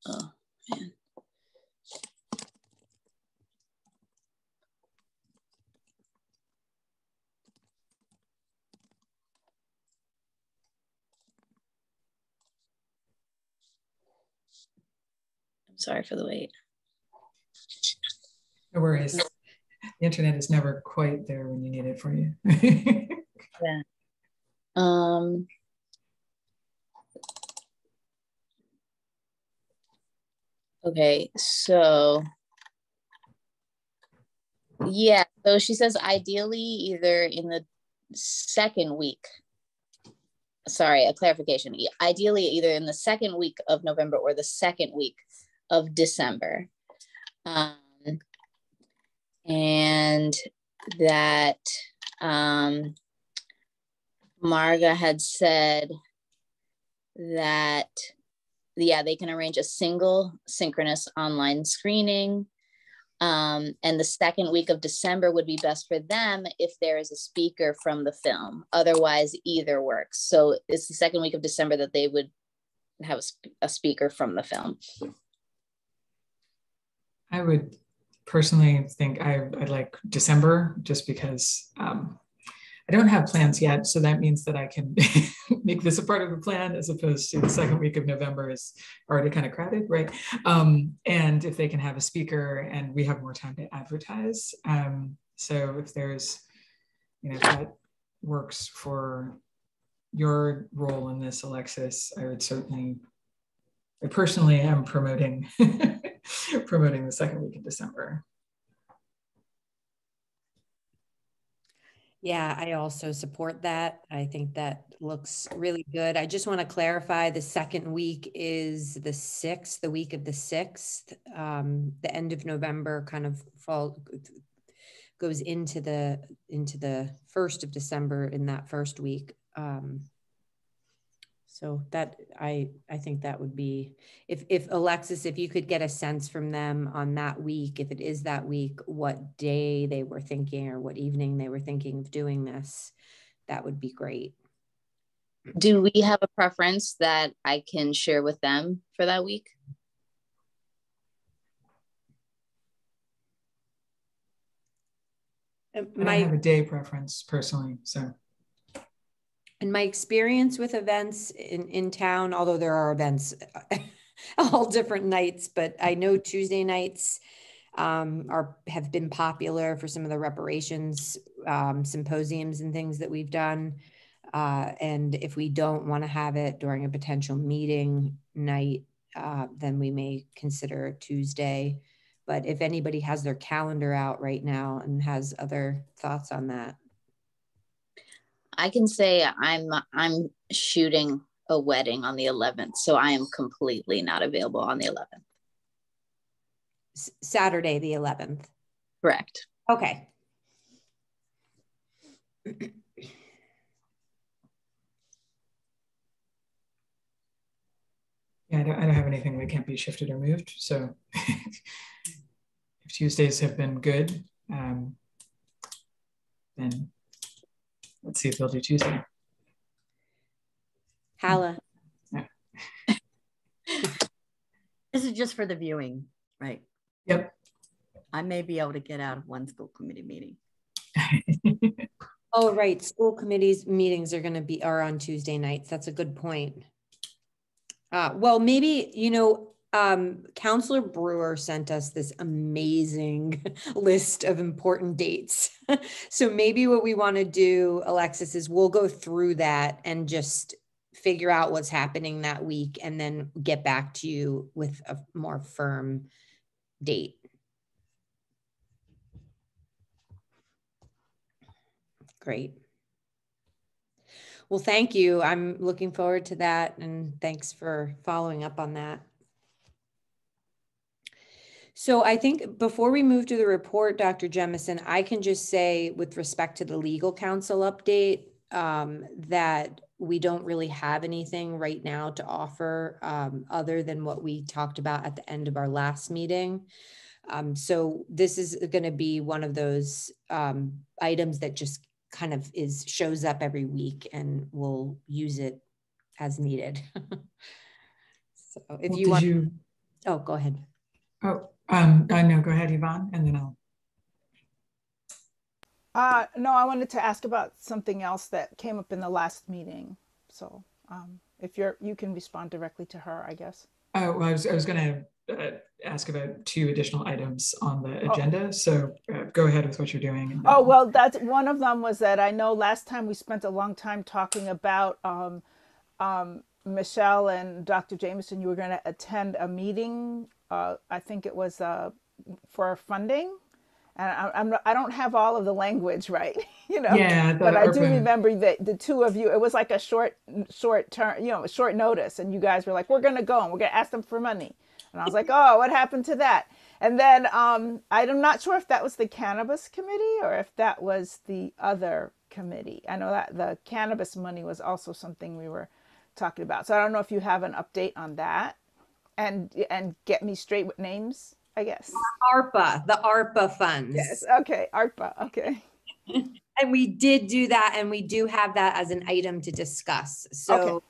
oh man. Sorry for the wait. No worries. The internet is never quite there when you need it for you. Yeah. Um, okay, so yeah, so she says ideally either in the second week. Sorry, a clarification. Ideally, either in the second week of November or the second week of December. Um, and that um, Marga had said that, yeah, they can arrange a single synchronous online screening. Um, and the second week of December would be best for them if there is a speaker from the film. Otherwise, either works. So it's the second week of December that they would have a, sp- a speaker from the film. I would personally think I, like December just because um, I don't have plans yet. So that means that I can make this a part of the plan as opposed to the second week of November is already kind of crowded, right? Um, and if they can have a speaker and we have more time to advertise. Um, so if there's, you know, if that works for your role in this, Alexis, I would certainly, I personally am promoting promoting the second week of December. Yeah, I also support that. I think that looks really good. I just want to clarify the second week is the sixth, the week of the sixth. Um, the end of November kind of fall goes into the into the first of December in that first week. Um, so that I I think that would be if if Alexis, if you could get a sense from them on that week, if it is that week, what day they were thinking or what evening they were thinking of doing this, that would be great. Do we have a preference that I can share with them for that week? I have a day preference personally, so in my experience with events in, in town, although there are events all different nights, but I know Tuesday nights um, are have been popular for some of the reparations um, symposiums and things that we've done. Uh, and if we don't want to have it during a potential meeting night, uh, then we may consider Tuesday. But if anybody has their calendar out right now and has other thoughts on that, I can say I'm I'm shooting a wedding on the 11th, so I am completely not available on the 11th. S- Saturday, the 11th. Correct. Okay. yeah, I don't, I don't have anything that can't be shifted or moved. So if Tuesdays have been good, um, then let's see if they'll do Tuesday. Hala. This is just for the viewing, right? Yep. I may be able to get out of one school committee meeting. Oh, right. School committees meetings are going to be, are on Tuesday nights. That's a good point. Uh, well, maybe, you know, um, Councilor Brewer sent us this amazing list of important dates. so maybe what we want to do, Alexis, is we'll go through that and just figure out what's happening that week and then get back to you with a more firm date. Great. Well, thank you. I'm looking forward to that and thanks for following up on that. So I think before we move to the report, Dr. Jemison, I can just say with respect to the legal counsel update um, that we don't really have anything right now to offer um, other than what we talked about at the end of our last meeting. Um, so this is going to be one of those um, items that just kind of is shows up every week and we'll use it as needed. so if Well, you want, you- oh, go ahead. Oh, um, I know, go ahead, Yvonne, and then I'll, Uh, no, I wanted to ask about something else that came up in the last meeting. So, um, if you're, you can respond directly to her, I guess. oh, well, I was, I was gonna uh, ask about two additional items on the Oh. agenda, so uh, go ahead with what you're doing. Oh, well, that's one of them was that I know last time we spent a long time talking about um, um, Michelle and Dr. Jemison. You were going to attend a meeting. Uh, I think it was uh, for funding, and I, I'm I don't have all of the language right, you know. Yeah, but I do ARPA remember that the two of you. It was like a short, short term, you know, short notice, and you guys were like, "We're going to go and we're going to ask them for money." And I was like, "Oh, what happened to that?" And then um, I'm not sure if that was the cannabis committee or if that was the other committee. I know that the cannabis money was also something we were talking about. So I don't know if you have an update on that, and and get me straight with names. I guess. ARPA, the ARPA funds. Yes. Okay. ARPA. Okay. And we did do that and we do have that as an item to discuss. So Okay.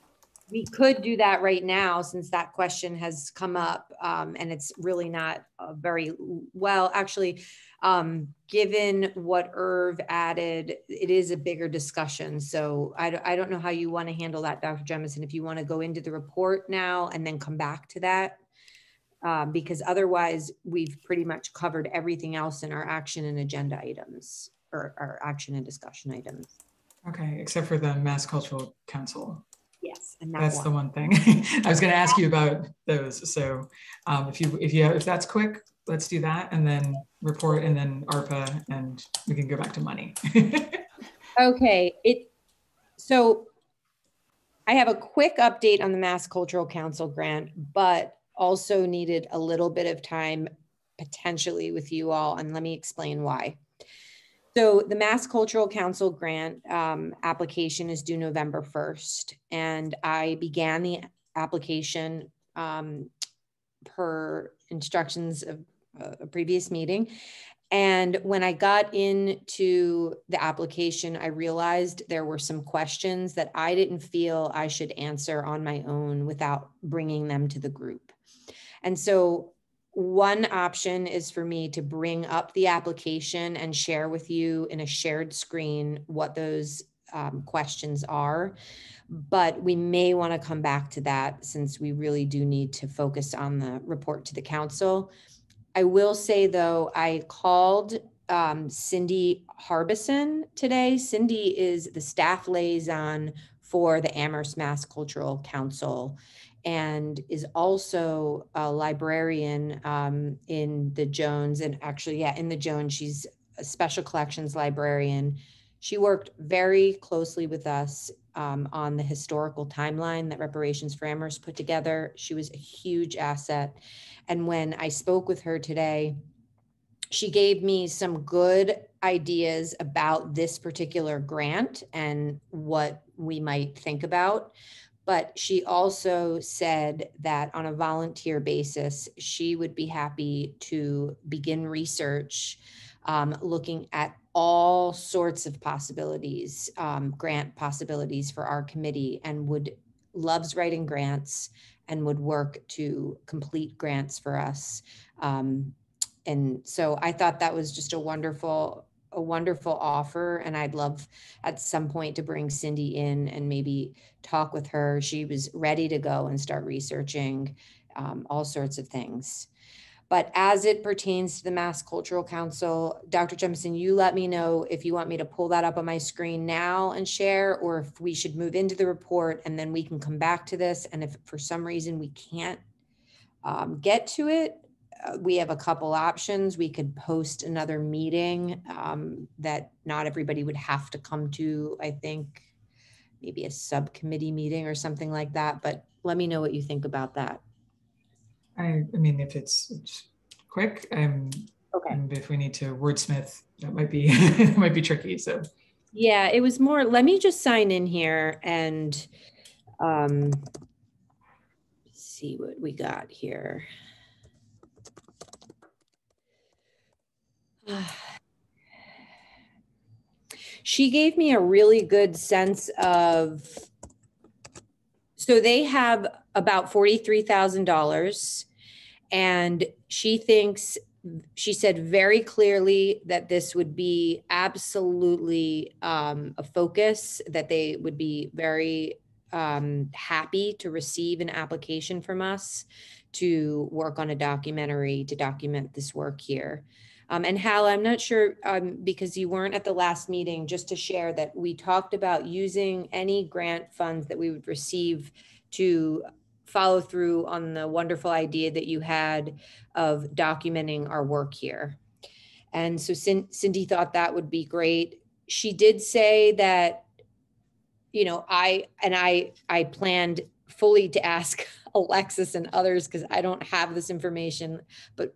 we could do that right now since that question has come up. Um, and it's really not a very, well, actually, um, given what Irv added, it is a bigger discussion. So I, don't- I don't know how you want to handle that, Dr. Jemison, if you want to go into the report now and then come back to that. Um, because otherwise we've pretty much covered everything else in our action and agenda items or our action and discussion items. Okay, except for the Mass Cultural Council. Yes, and that That's the one. one thing. I was gonna ask you about those, so um, if you, if you, have, if that's quick, let's do that, and then report, and then ARPA, and we can go back to money. Okay, it, so I have a quick update on the Mass Cultural Council grant, but also needed a little bit of time potentially with you all, and let me explain why. So the Mass Cultural Council grant um, application is due November 1st, and I began the application um, per instructions of a previous meeting. And when I got into the application, I realized there were some questions that I didn't feel I should answer on my own without bringing them to the group. And so one option is for me to bring up the application and share with you in a shared screen what those um, questions are. But we may want to come back to that since we really do need to focus on the report to the council. I will say though, I called um, Cindy Harbison today. Cindy is the staff liaison for the Amherst Mass Cultural Council and is also a librarian um, in the Jones and actually, yeah, in the Jones, she's a special collections librarian. She worked very closely with us um, on the historical timeline that Reparations for Amherst put together. She was a huge asset. And when I spoke with her today, she gave me some good ideas about this particular grant and what we might think about. But she also said that on a volunteer basis, she would be happy to begin research um, looking at all sorts of possibilities, um, grant possibilities for our committee, and would loves writing grants and would work to complete grants for us. Um, and so I thought that was just a wonderful a wonderful offer and I'd love at some point to bring Cindy in and maybe talk with her. She was ready to go and start researching um, all sorts of things. But as it pertains to the Mass Cultural Council, Dr. Jemison, you let me know if you want me to pull that up on my screen now and share, or if we should move into the report and then we can come back to this. And if for some reason we can't um, get to it, uh, we have a couple options. We could post another meeting um, that not everybody would have to come to, I think, maybe a subcommittee meeting or something like that. But let me know what you think about that. I, I mean, if it's, it's quick, um, Okay. and if we need to wordsmith, that might be, might be tricky. So Yeah, it was more, let me just sign in here and um see what we got here. She gave me a really good sense of so they have about $43,000 and she thinks she said very clearly that this would be absolutely um, a focus, that they would be very um, happy to receive an application from us to work on a documentary to document this work here. Um, and Hal, I'm not sure um, because you weren't at the last meeting, just to share that we talked about using any grant funds that we would receive to follow through on the wonderful idea that you had of documenting our work here. And so Cin- Cindy thought that would be great. She did say that, you know, I, and I, I planned fully to ask Alexis and others because I don't have this information, but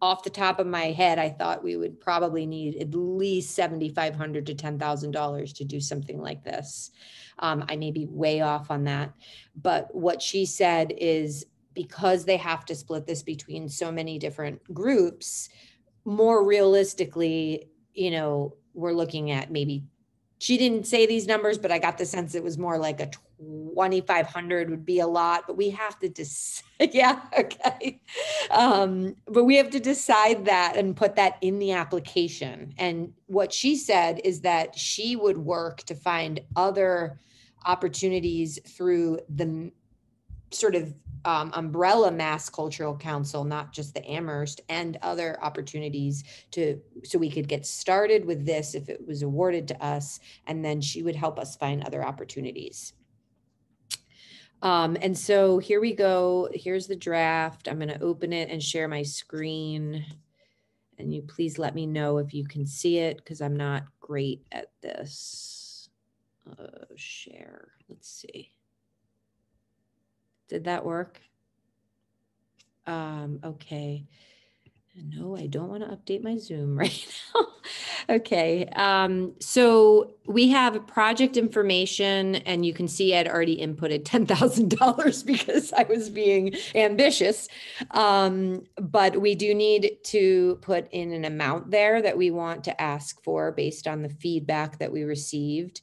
off the top of my head, I thought we would probably need at least seventy-five hundred to ten thousand dollars to do something like this. Um, I may be way off on that, but what she said is because they have to split this between so many different groups, more realistically, you know, we're looking at maybe she didn't say these numbers, but I got the sense it was more like a 2,500 would be a lot, but we have to decide. yeah, okay. Um, but we have to decide that and put that in the application. And what she said is that she would work to find other opportunities through the sort of um, umbrella Mass Cultural Council, not just the Amherst, and other opportunities to so we could get started with this if it was awarded to us, and then she would help us find other opportunities. Um, and so here we go. Here's the draft. I'm going to open it and share my screen. And you please let me know if you can see it because I'm not great at this. Uh, share. Let's see. Did that work? Um, okay. No, I don't want to update my Zoom right now. okay. Um, so we have project information, and you can see I'd already inputted $10,000 because I was being ambitious. Um, but we do need to put in an amount there that we want to ask for based on the feedback that we received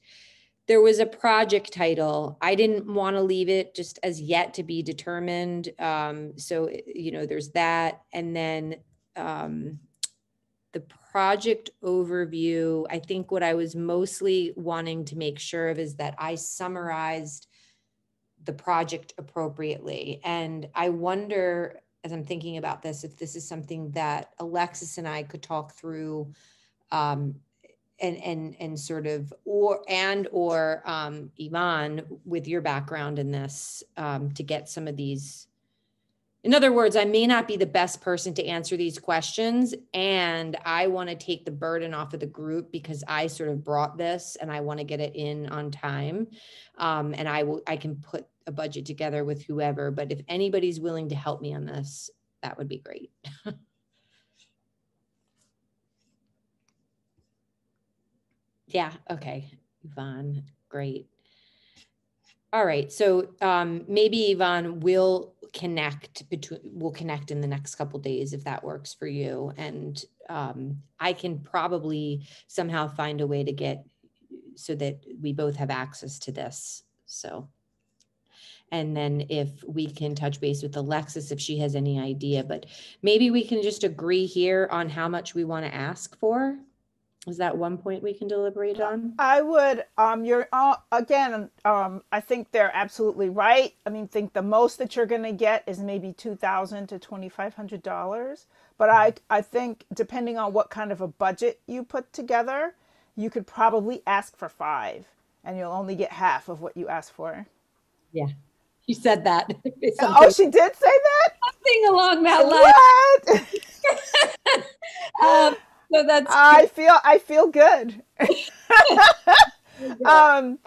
there was a project title. I didn't want to leave it just as yet to be determined. Um, so, eh, you know, there's that. And then um, the project overview, I think what I was mostly wanting to make sure of is that I summarized the project appropriately. And I wonder, as I'm thinking about this, if this is something that Alexis and I could talk through um, and and and sort of or and or um Yvonne with your background in this um to get some of these in other words I may not be the best person to answer these questions and I want to take the burden off of the group because I sort of brought this and I want to get it in on time. Um and I will I can put a budget together with whoever but if anybody's willing to help me on this that would be great Yeah, okay, Yvonne, great. All right, so um, maybe Yvonne will connect between, we'll connect in the next couple days if that works for you. And um, I can probably somehow find a way to get so that we both have access to this, so. And then if we can touch base with Alexis, if she has any idea, but maybe we can just agree here on how much we want to ask for Is that one point we can deliberate on? I would, um, you're, uh, again, um, I think they're absolutely right. I mean, think the most that you're gonna get is maybe two thousand to twenty-five hundred dollars. But I, I think depending on what kind of a budget you put together, you could probably ask for five and you'll only get half of what you asked for. Yeah. She said that. Oh, she did say that? something along that line. What? Um, so that's I feel I feel good. um,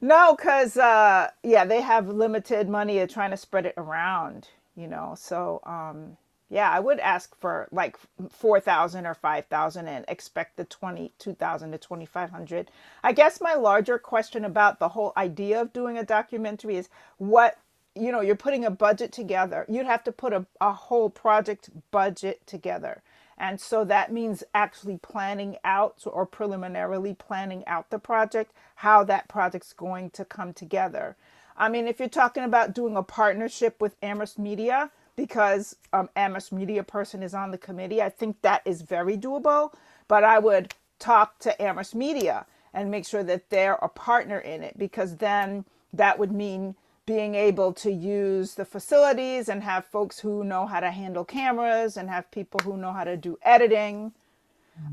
no, because uh, yeah, they have limited money of trying to spread it around, you know. So um, yeah, I would ask for like four thousand or five thousand and expect the twenty two thousand to twenty five hundred. I guess my larger question about the whole idea of doing a documentary is what you know, you're putting a budget together. You'd have to put a, a whole project budget together. And so that means actually planning out or preliminarily planning out the project, how that project's going to come together. I mean, if you're talking about doing a partnership with Amherst Media, because um, Amherst Media person is on the committee, I think that is very doable. But I would talk to Amherst Media and make sure that they're a partner in it, because then that would mean being able to use the facilities and have folks who know how to handle cameras and have people who know how to do editing.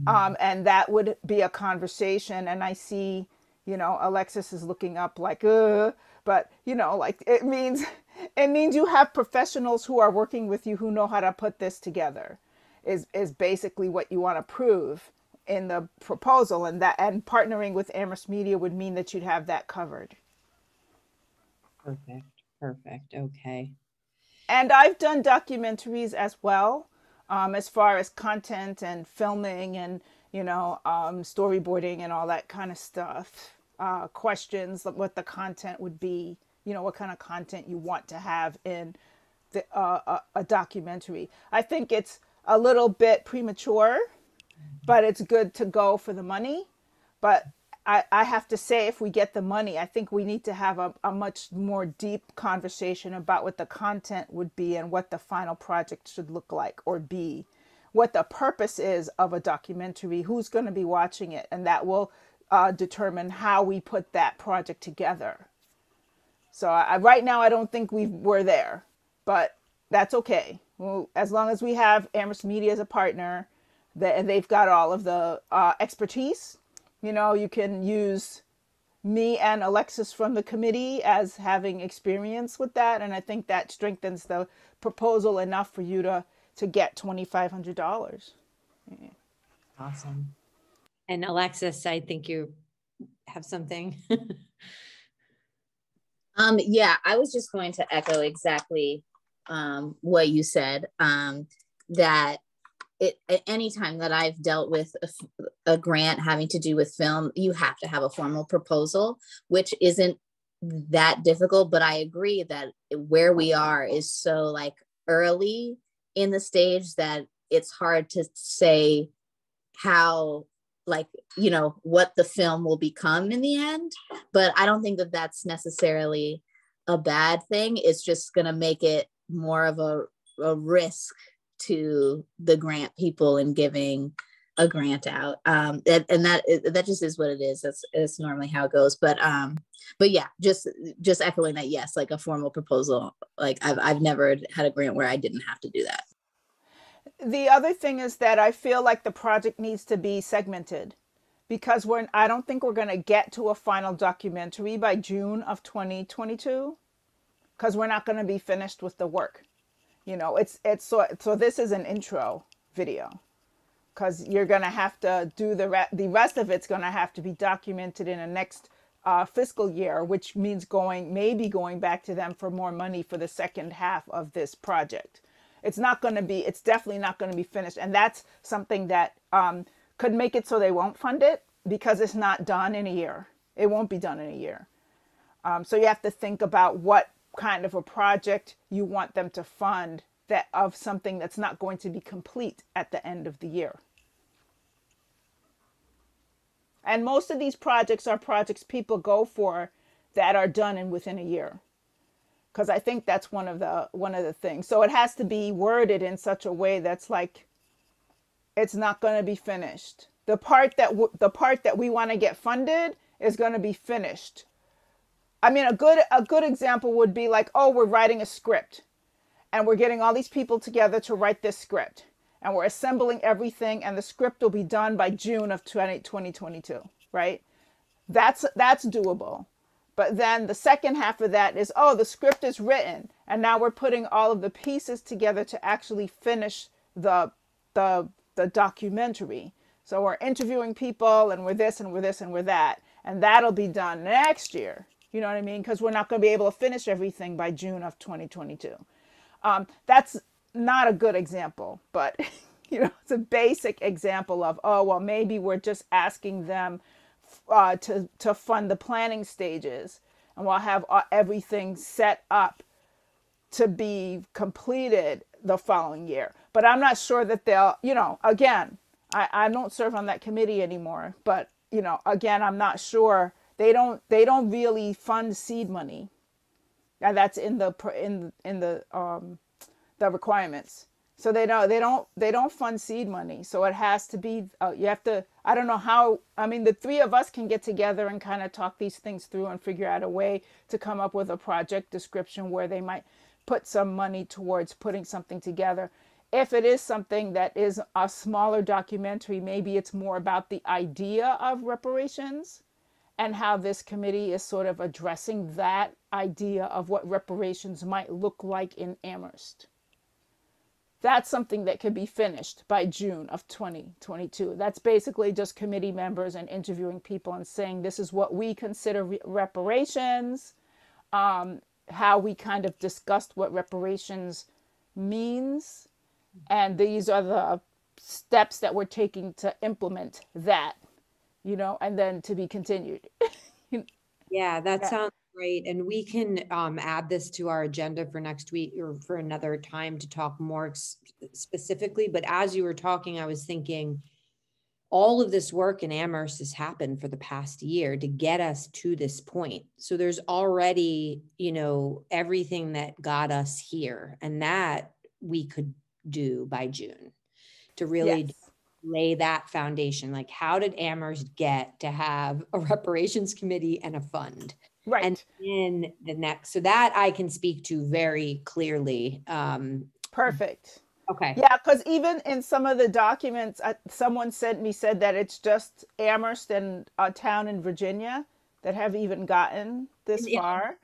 Um, and that would be a conversation. And I see, you know, Alexis is looking up like, uh, but you know, like it means it means you have professionals who are working with you who know how to put this together. Is is basically what you want to prove in the proposal, and that and partnering with Amherst Media would mean that you'd have that covered. Perfect. Perfect. Okay. And I've done documentaries as well, um, as far as content and filming and you know um, storyboarding and all that kind of stuff. Uh, questions what the content would be, you know, what kind of content you want to have in the uh, a, a documentary. I think it's a little bit premature, but it's good to go for the money. But I, I have to say, if we get the money, I think we need to have a, a much more deep conversation about what the content would be and what the final project should look like or be, what the purpose is of a documentary, who's going to be watching it, and that will uh, determine how we put that project together. So I, right now, I don't think we we're there, but that's okay. Well, as long as we have Amherst Media as a partner, that they've got all of the uh, expertise you know, you can use me and Alexis from the committee as having experience with that. And I think that strengthens the proposal enough for you to, to get $2,500. Awesome. And Alexis, I think you have something. Um, yeah, I was just going to echo exactly um, what you said. Um, that it at any time that I've dealt with a, a grant having to do with film, you have to have a formal proposal, which isn't that difficult. But I agree that where we are is so like early in the stage that it's hard to say how like you know what the film will become in the end but i don't think that that's necessarily a bad thing it's just going to make it more of a, a risk to the grant people and giving a grant out. Um and, and that that just is what it is. That's that's normally how it goes. But um but yeah just just echoing that yes like a formal proposal like i've, I've never had a grant where i didn't have to do that. The other thing is that I feel like the project needs to be segmented because we're I don't think we're going to get to a final documentary by June of 2022 because we're not going to be finished with the work. You know, it's it's so so this is an intro video because you're going to have to do the re- the rest of it's going to have to be documented in the next uh, fiscal year, which means going maybe going back to them for more money for the second half of this project. It's not going to be. It's definitely not going to be finished, and that's something that um, could make it so they won't fund it because it's not done in a year. It won't be done in a year. Um, so you have to think about what kind of a project you want them to fund that of something that's not going to be complete at the end of the year. And most of these projects are projects people go for that are done in within a year. Because I think that's one of the one of the things. So it has to be worded in such a way that's like it's not going to be finished the part that the part that we want to get funded is going to be finished. I mean, a good a good example would be like, oh, we're writing a script, and we're getting all these people together to write this script, and we're assembling everything, and the script will be done by June of 20, 2022, right? That's that's doable. But then the second half of that is, oh, the script is written, and now we're putting all of the pieces together to actually finish the the the documentary. So we're interviewing people, and we're this, and we're this, and we're that, and that'll be done next year. You know what I mean? Because we're not going to be able to finish everything by June of 2022. Um, that's not a good example, but you know, it's a basic example of, oh, well, maybe we're just asking them uh, to to fund the planning stages, and we'll have uh, everything set up to be completed the following year. But I'm not sure that they'll, you know, again, I, I don't serve on that committee anymore. But you know, again, I'm not sure they don't they don't really fund seed money. And that's in the in in the um the requirements. So they don't they don't they don't fund seed money. So it has to be uh, you have to I don't know how I mean the three of us can get together and kind of talk these things through and figure out a way to come up with a project description where they might put some money towards putting something together. If it is something that is a smaller documentary, maybe it's more about the idea of reparations and how this committee is sort of addressing that idea of what reparations might look like in Amherst. That's something that could be finished by June of 2022. That's basically just committee members and interviewing people and saying this is what we consider re- reparations, um, how we kind of discussed what reparations means, and these are the steps that we're taking to implement that, you know, and then to be continued. yeah, that yeah. sounds Great, and we can um, add this to our agenda for next week or for another time to talk more specifically. But as you were talking, I was thinking all of this work in Amherst has happened for the past year to get us to this point. So there's already, you know, everything that got us here, and that we could do by June to really yes. Lay that foundation. Like, how did Amherst get to have a reparations committee and a fund? right and in the next so that i can speak to very clearly um perfect okay yeah because even in some of the documents uh, someone sent me said that it's just amherst and a town in virginia that have even gotten this yeah. far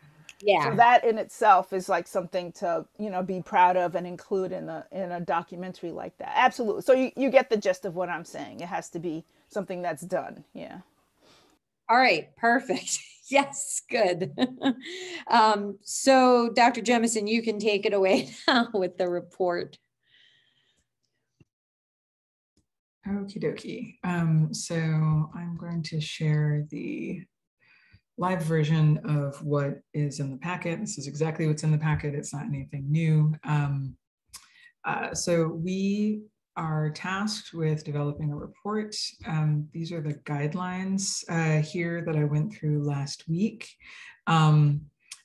yeah so that in itself is like something to you know be proud of and include in a in a documentary like that absolutely so you, you get the gist of what i'm saying it has to be something that's done yeah all right perfect yes, good. um, so, Dr. Jemison, you can take it away now with the report. Okie dokie. Um, so I'm going to share the live version of what is in the packet. This is exactly what's in the packet. It's not anything new. Um, uh, so we are tasked with developing a report. Um, these are the guidelines uh, here that I went through last week. Um,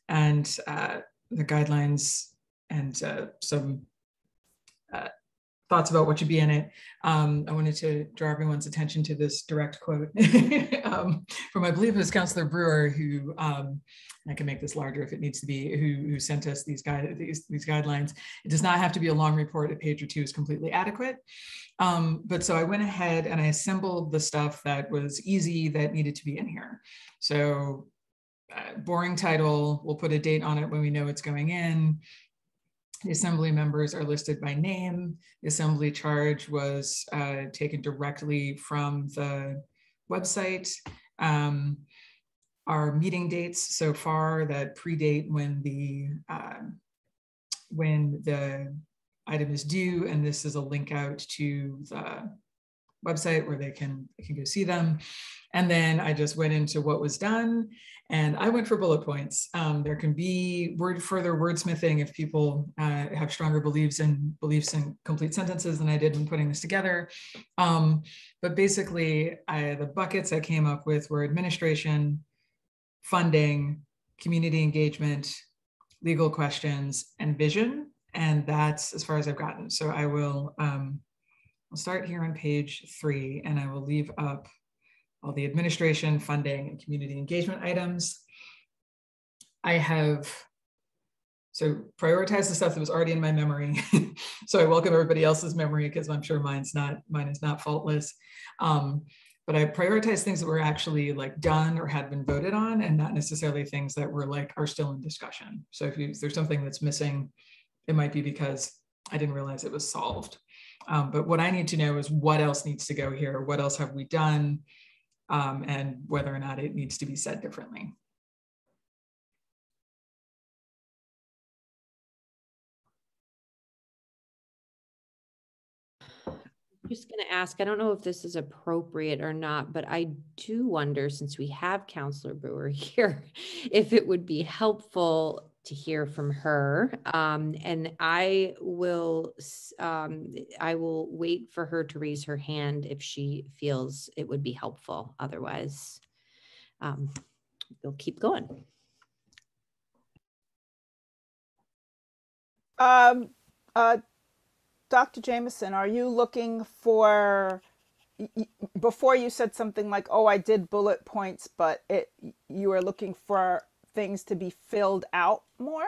and uh, the guidelines and uh, some thoughts about what should be in it. Um, I wanted to draw everyone's attention to this direct quote um, from, I believe it was Councillor Brewer, who um, I can make this larger if it needs to be, who, who sent us these, guide, these, these guidelines. It does not have to be a long report. A page or two is completely adequate. Um, but so I went ahead and I assembled the stuff that was easy that needed to be in here. So uh, boring title, we'll put a date on it when we know it's going in. The assembly members are listed by name. The assembly charge was uh, taken directly from the website. Um, our meeting dates so far that predate when the uh, when the item is due, and this is a link out to the website where they can, they can go see them. And then I just went into what was done and I went for bullet points. Um, there can be word further wordsmithing if people uh, have stronger beliefs and beliefs in complete sentences than I did when putting this together. Um, but basically, I, the buckets I came up with were administration, funding, community engagement, legal questions, and vision. And that's as far as I've gotten. So I will um, I'll start here on page three and I will leave up all the administration, funding, and community engagement items. I have so prioritize the stuff that was already in my memory. so I welcome everybody else's memory because I'm sure mine's not mine is not faultless. Um, but I prioritize things that were actually like done or had been voted on and not necessarily things that were like are still in discussion. So if, you, if there's something that's missing, it might be because I didn't realize it was solved. Um, but what I need to know is what else needs to go here? What else have we done? Um, and whether or not it needs to be said differently. I'm just going to ask, I don't know if this is appropriate or not, but I do wonder, since we have Councilor Brewer here, if it would be helpful to hear from her. Um, and I will, um, I will wait for her to raise her hand if she feels it would be helpful. Otherwise, um, we'll keep going. Um, uh, Dr. Jemison, are you looking for before you said something like, "Oh, I did bullet points," but it you are looking for things to be filled out more?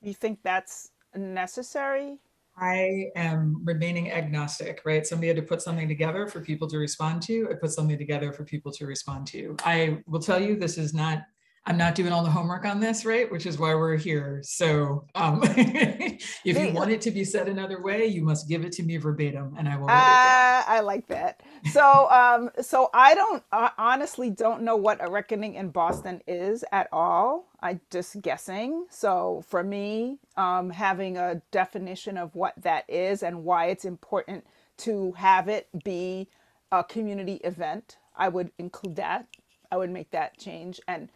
You think that's necessary? I am remaining agnostic, right? Somebody had to put something together for people to respond to. I put something together for people to respond to. I will tell you, this is not I'm not doing all the homework on this, right? Which is why we're here. So um, if you want it to be said another way, you must give it to me verbatim, and I will. Uh, I like that. So, um, so I don't I honestly don't know what a reckoning in Boston is at all. I'm just guessing. So for me, um, having a definition of what that is and why it's important to have it be a community event, I would include that. I would make that change and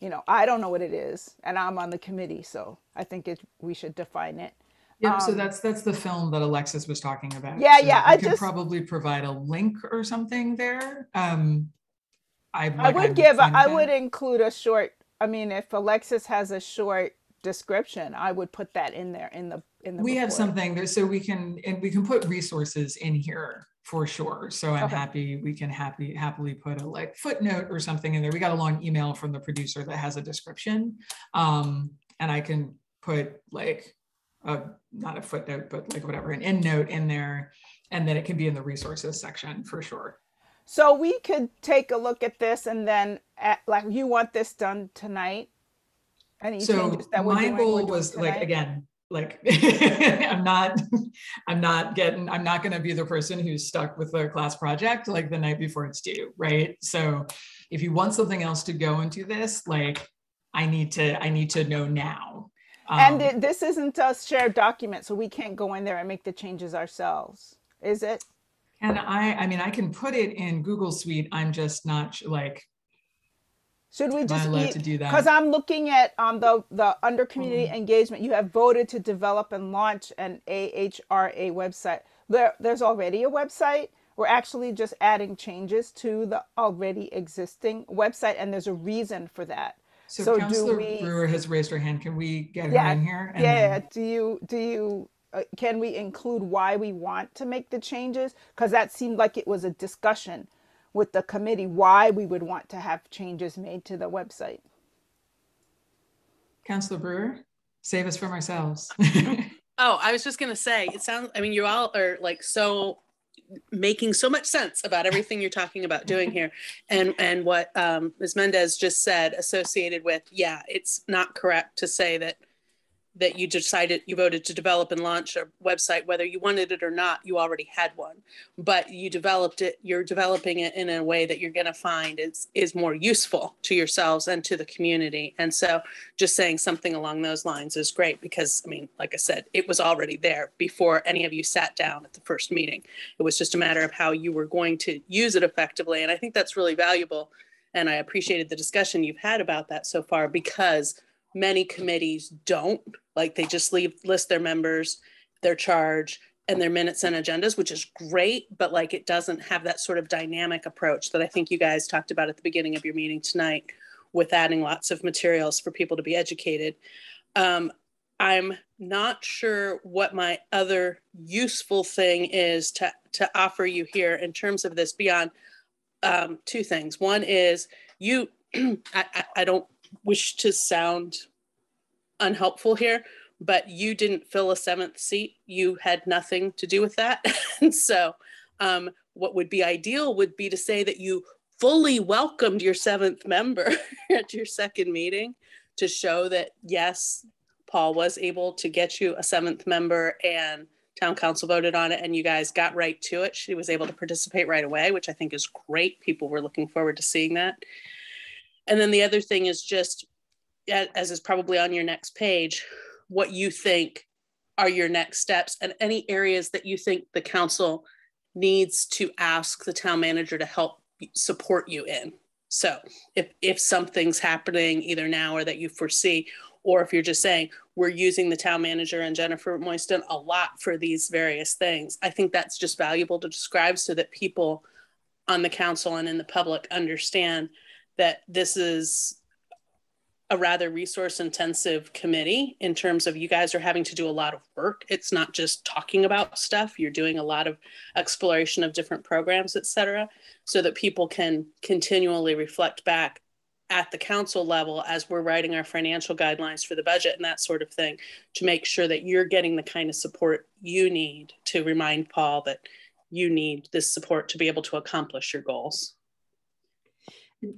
you know, I don't know what it is, and I'm on the committee, so I think it we should define it. Yeah, um, so that's that's the film that Alexis was talking about. Yeah, so yeah. I, I can just probably provide a link or something there. Um, I, like, I would give. I would include a short. I mean, if Alexis has a short description, I would put that in there in the in the. We report. have something there, so we can and we can put resources in here for sure. So I'm okay. happy we can happy happily put a like footnote or something in there. We got a long email from the producer that has a description, um, and I can put like a not a footnote, but like whatever an end note in there, and then it can be in the resources section for sure. So we could take a look at this, and then at, like you want this done tonight. Any so changes that my goal was tonight? like again like i'm not i'm not getting i'm not going to be the person who's stuck with a class project like the night before it's due right? So if you want something else to go into this like i need to i need to know now. Um, and this isn't a shared document so we can't go in there and make the changes ourselves is it? And i i mean i can put it in google suite i'm just not like should we just eat, to do that? Because I'm looking at um the the under community mm. engagement. You have voted to develop and launch an AHRA website. There, there's already a website. We're actually just adding changes to the already existing website, and there's a reason for that. So, so Councilor we, Brewer has raised her hand. Can we get yeah, her in here? yeah. Then... Do you do you uh, can we include why we want to make the changes? Because that seemed like it was a discussion with the committee why we would want to have changes made to the website. Councillor Brewer, save us from ourselves. oh, I was just going to say, it sounds, I mean, you all are like so making so much sense about everything you're talking about doing here and and what um, ms mendez just said associated with yeah it's not correct to say that that you decided you voted to develop and launch a website whether you wanted it or not you already had one. But you developed it you're developing it in a way that you're going to find is is more useful to yourselves and to the community. And so just saying something along those lines is great because i mean like i said it was already there before any of you sat down at the first meeting. It was just a matter of how you were going to use it effectively. And i think that's really valuable. And i appreciated the discussion you've had about that so far because many committees don't like they just leave list their members their charge and their minutes and agendas which is great but like it doesn't have that sort of dynamic approach that i think you guys talked about at the beginning of your meeting tonight with adding lots of materials for people to be educated um, i'm not sure what my other useful thing is to to offer you here in terms of this beyond um, two things. One is you, I, I don't wish to sound unhelpful here, but you didn't fill a seventh seat. You had nothing to do with that. and so, um, what would be ideal would be to say that you fully welcomed your seventh member at your second meeting to show that, yes, Paul was able to get you a seventh member and town council voted on it and you guys got right to it. She was able to participate right away, which I think is great. People were looking forward to seeing that. And then the other thing is just, as is probably on your next page, what you think are your next steps and any areas that you think the council needs to ask the town manager to help support you in. So if if something's happening either now or that you foresee, or if you're just saying we're using the town manager and Jennifer Moyston a lot for these various things, I think that's just valuable to describe so that people on the council and in the public understand that this is a rather resource intensive committee in terms of you guys are having to do a lot of work. It's not just talking about stuff, you're doing a lot of exploration of different programs, et cetera, so that people can continually reflect back at the council level as we're writing our financial guidelines for the budget and that sort of thing to make sure that you're getting the kind of support you need to remind Paul that you need this support to be able to accomplish your goals.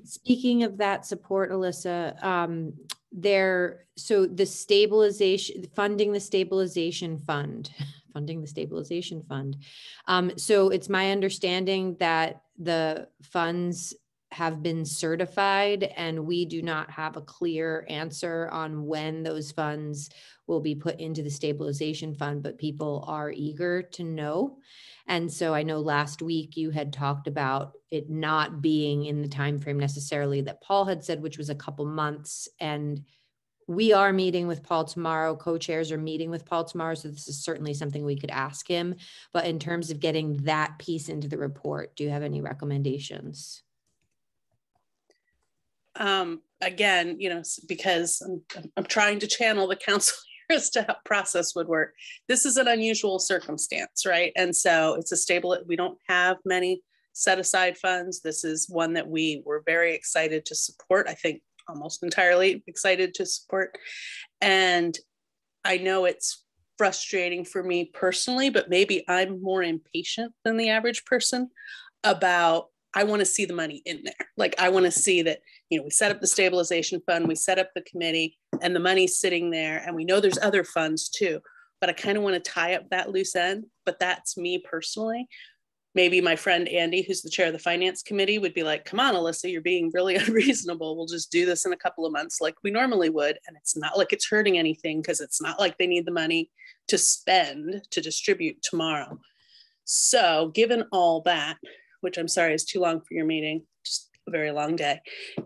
Speaking of that support, Alisa, um, there, so the stabilization, funding the stabilization fund, funding the stabilization fund. Um, so it's my understanding that the funds have been certified and we do not have a clear answer on when those funds will be put into the stabilization fund, but people are eager to know. And so I know last week you had talked about it not being in the time frame necessarily that Paul had said, which was a couple months. And we are meeting with Paul tomorrow. Co-chairs are meeting with Paul tomorrow, so this is certainly something we could ask him. But in terms of getting that piece into the report, do you have any recommendations? Um, again, you know, because I'm, I'm trying to channel the council as to how process would work. This is an unusual circumstance, right? And so it's a stable, we don't have many set aside funds. This is one that we were very excited to support. I think almost entirely excited to support. And I know it's frustrating for me personally, but maybe I'm more impatient than the average person about I want to see the money in there. Like I want to see that, you know, we set up the stabilization fund, we set up the committee, and the money's sitting there. And we know there's other funds too. But I kind of want to tie up that loose end. But that's me personally. Maybe my friend Andy, who's the chair of the finance committee, would be like, come on, Alisa, you're being really unreasonable. We'll just do this in a couple of months like we normally would. And it's not like it's hurting anything because it's not like they need the money to spend to distribute tomorrow. So, given all that, which I'm sorry is too long for your meeting, a very long day,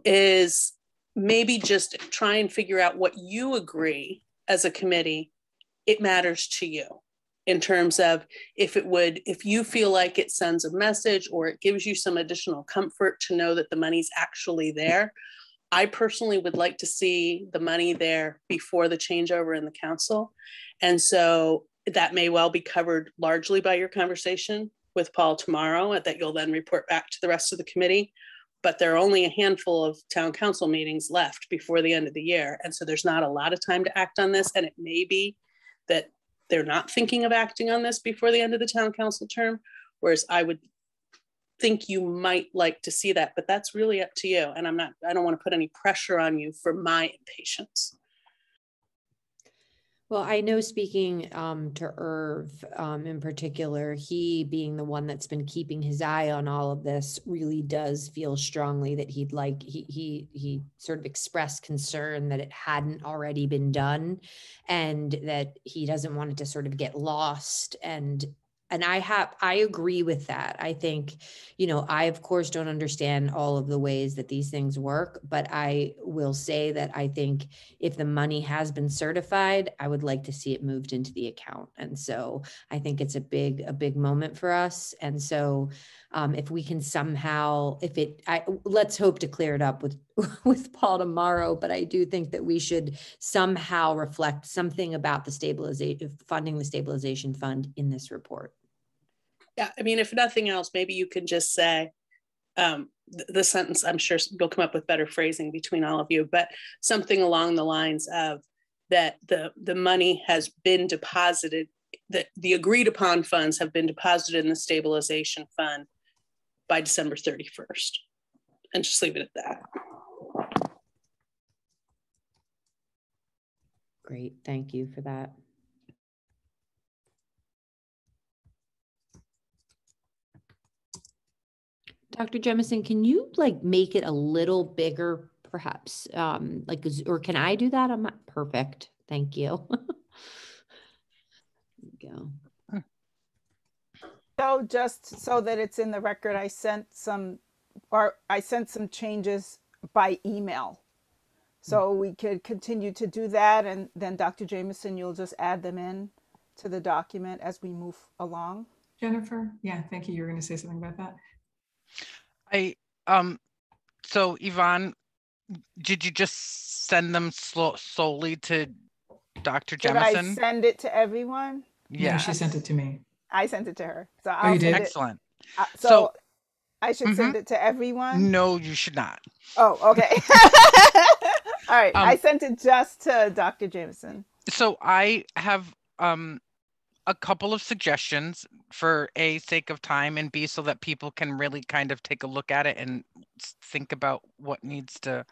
is maybe just try and figure out what you agree as a committee it matters to you in terms of if it would if you feel like it sends a message or it gives you some additional comfort to know that the money's actually there i personally would like to see the money there before the changeover in the council and so that may well be covered largely by your conversation with Paul tomorrow that you'll then report back to the rest of the committee. But there are only a handful of town council meetings left before the end of the year. And so there's not a lot of time to act on this. And it may be that they're not thinking of acting on this before the end of the town council term. Whereas I would think you might like to see that, but that's really up to you. And I'm not, I don't want to put any pressure on you for my impatience. Well, I know speaking um, to Irv um, in particular, he being the one that's been keeping his eye on all of this, really does feel strongly that he'd like he he he sort of expressed concern that it hadn't already been done, and that he doesn't want it to sort of get lost and and i have i agree with that. I think you know i of course don't understand all of the ways that these things work but i will say that i think if the money has been certified i would like to see it moved into the account. And so i think it's a big a big moment for us. And so um, if we can somehow if it I, let's hope to clear it up with with paul tomorrow but i do think that we should somehow reflect something about the stabilization funding the stabilization fund in this report I mean, if nothing else, maybe you can just say, um, th- the sentence, I'm sure you'll come up with better phrasing between all of you, but something along the lines of that the, the money has been deposited, that the agreed upon funds have been deposited in the stabilization fund by December 31st. And just leave it at that. Great, thank you for that. Dr. Jemison, can you like make it a little bigger perhaps? Um, like, or can I do that? I'm not perfect. Thank you. There we Go. So just so that it's in the record, I sent some, or I sent some changes by email. So we could continue to do that and then Dr. Jemison, you'll just add them in to the document as we move along. Jennifer, yeah, thank you. You were going to say something about that. I, um, so Yvonne, did you just send them slo- solely to Dr. Did I Jemison? send it to everyone? No, Yeah, she sent it to me. I sent it to her. So you I'll did? send it. excellent. uh, So- So I should Mhm. send it to everyone? No, you should not. Oh, okay. All right. I Um, sent it just to Dr. Jemison. So I have um a couple of suggestions for a sake of time and b so that people can really kind of take a look at it and think about what needs to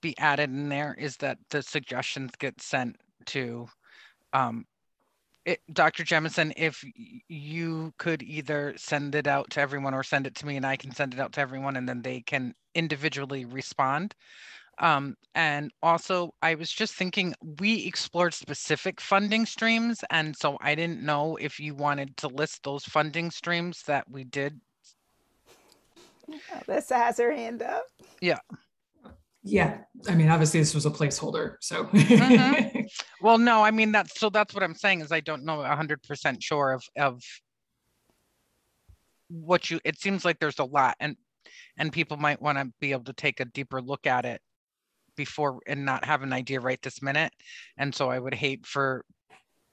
be added in there is that the suggestions get sent to um it, Dr. Jemison, if you could either send it out to everyone or send it to me and I can send it out to everyone and then they can individually respond. Um, and also, I was just thinking we explored specific funding streams, and so I didn't know if you wanted to list those funding streams that we did. Alisa has her hand up. Yeah, Yeah. I mean, obviously this was a placeholder, so. Mhm. Well, no, I mean that's so that's what I'm saying is I don't know a hundred percent sure of of what you. It seems like there's a lot, and and people might want to be able to take a deeper look at it before and not have an idea right this minute. And so I would hate for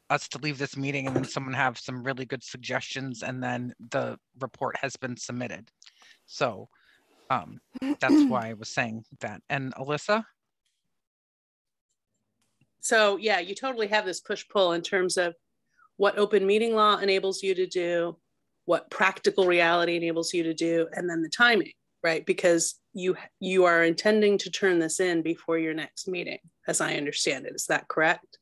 us to leave this meeting and then someone have some really good suggestions and then the report has been submitted. So um, that's why I was saying that. And Alisa? So yeah, you totally have this push pull in terms of what open meeting law enables you to do, what practical reality enables you to do, and then the timing, right? Because you you are intending to turn this in before your next meeting, as I understand it. Is that correct?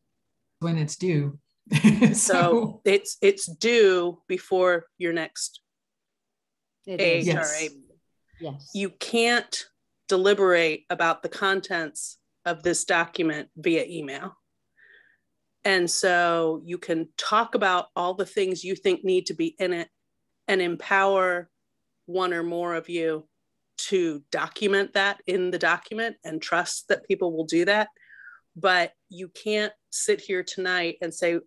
When it's due. So it's it's due before your next It is. AHRA. Yes. Yes. You can't deliberate about the contents of this document via email. And so you can talk about all the things you think need to be in it and empower one or more of you to document that in the document and trust that people will do that. But you can't sit here tonight and say,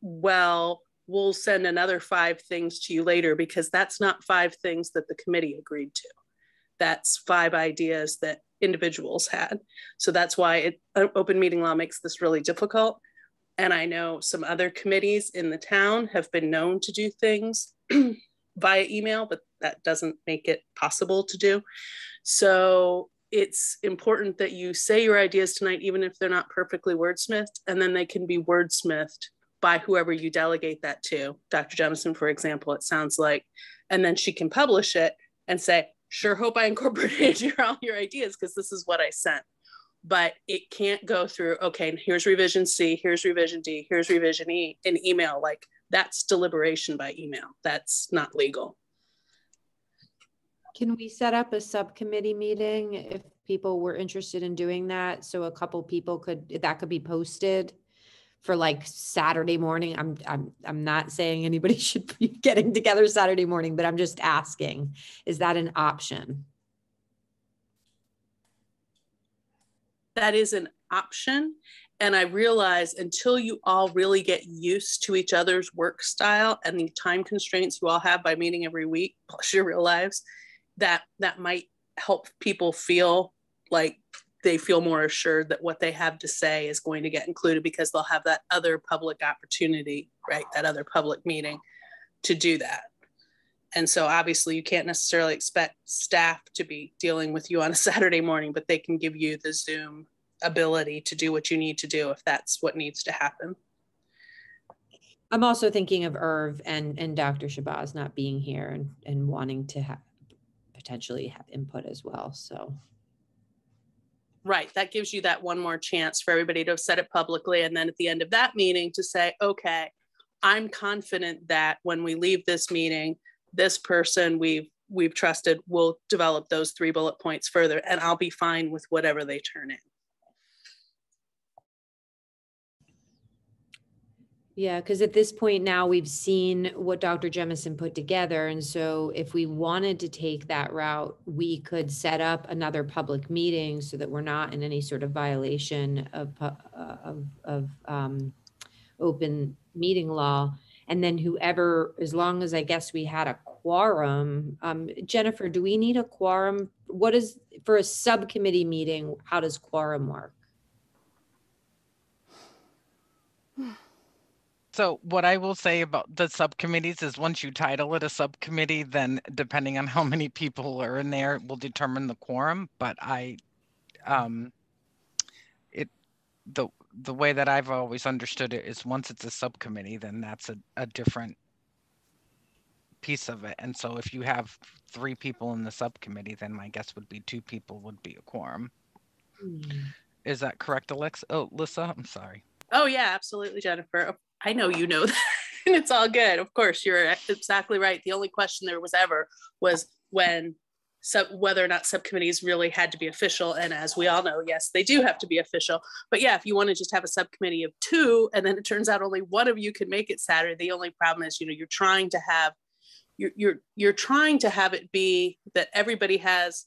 well, we'll send another five things to you later because that's not five things that the committee agreed to. That's five ideas that individuals had. So that's why it, uh, open meeting law makes this really difficult. And I know some other committees in the town have been known to do things via email, but that doesn't make it possible to do. So it's important that you say your ideas tonight, even if they're not perfectly wordsmithed, and then they can be wordsmithed by whoever you delegate that to. Dr. Jemison, for example, it sounds like, and then she can publish it and say, sure hope I incorporated your, all your ideas because this is what I sent. But it can't go through, okay, here's revision C, here's revision D, here's revision E in email. Like that's deliberation by email. That's not legal. Can we set up a subcommittee meeting if people were interested in doing that? So a couple people could, that could be posted for like Saturday morning. I'm, I'm, I'm not saying anybody should be getting together Saturday morning, but I'm just asking, is that an option? that is an option. And I realize until you all really get used to each other's work style and the time constraints you all have by meeting every week, plus your real lives, that that might help people feel like they feel more assured that what they have to say is going to get included because they'll have that other public opportunity, right? That other public meeting to do that. and so obviously you can't necessarily expect staff to be dealing with you on a Saturday morning, but they can give you the Zoom ability to do what you need to do if that's what needs to happen. I'm also thinking of Irv and, and Dr. Shabazz not being here and, and wanting to have potentially have input as well. So Right. That gives you that one more chance for everybody to have said it publicly. And then at the end of that meeting to say, okay, I'm confident that when we leave this meeting, this person we've we've trusted will develop those three bullet points further and I'll be fine with whatever they turn in. Yeah, because at this point now we've seen what Dr. Jemison put together. And so if we wanted to take that route, we could set up another public meeting so that we're not in any sort of violation of, uh, of, of um, open meeting law. And then whoever, as long as I guess we had a quorum, um, Jennifer, do we need a quorum? What is, for a subcommittee meeting, how does quorum work? So what I will say about the subcommittees is once you title it a subcommittee, then depending on how many people are in there will determine the quorum. But I, um, it, the, the way that I've always understood it is once it's a subcommittee, then that's a, a different piece of it. And so if you have three people in the subcommittee, then my guess would be two people would be a quorum. Is that correct, Alexa? Oh, Lissa, I'm sorry. Oh yeah, absolutely, Jennifer. I know you know that. and it's all good. Of course, you're exactly right. The only question there was ever was when sub whether or not subcommittees really had to be official. And as we all know, yes, they do have to be official. But yeah, if you want to just have a subcommittee of two, and then it turns out only one of you can make it Saturday, the only problem is, you know, you're trying to have you're you're you're trying to have it be that everybody has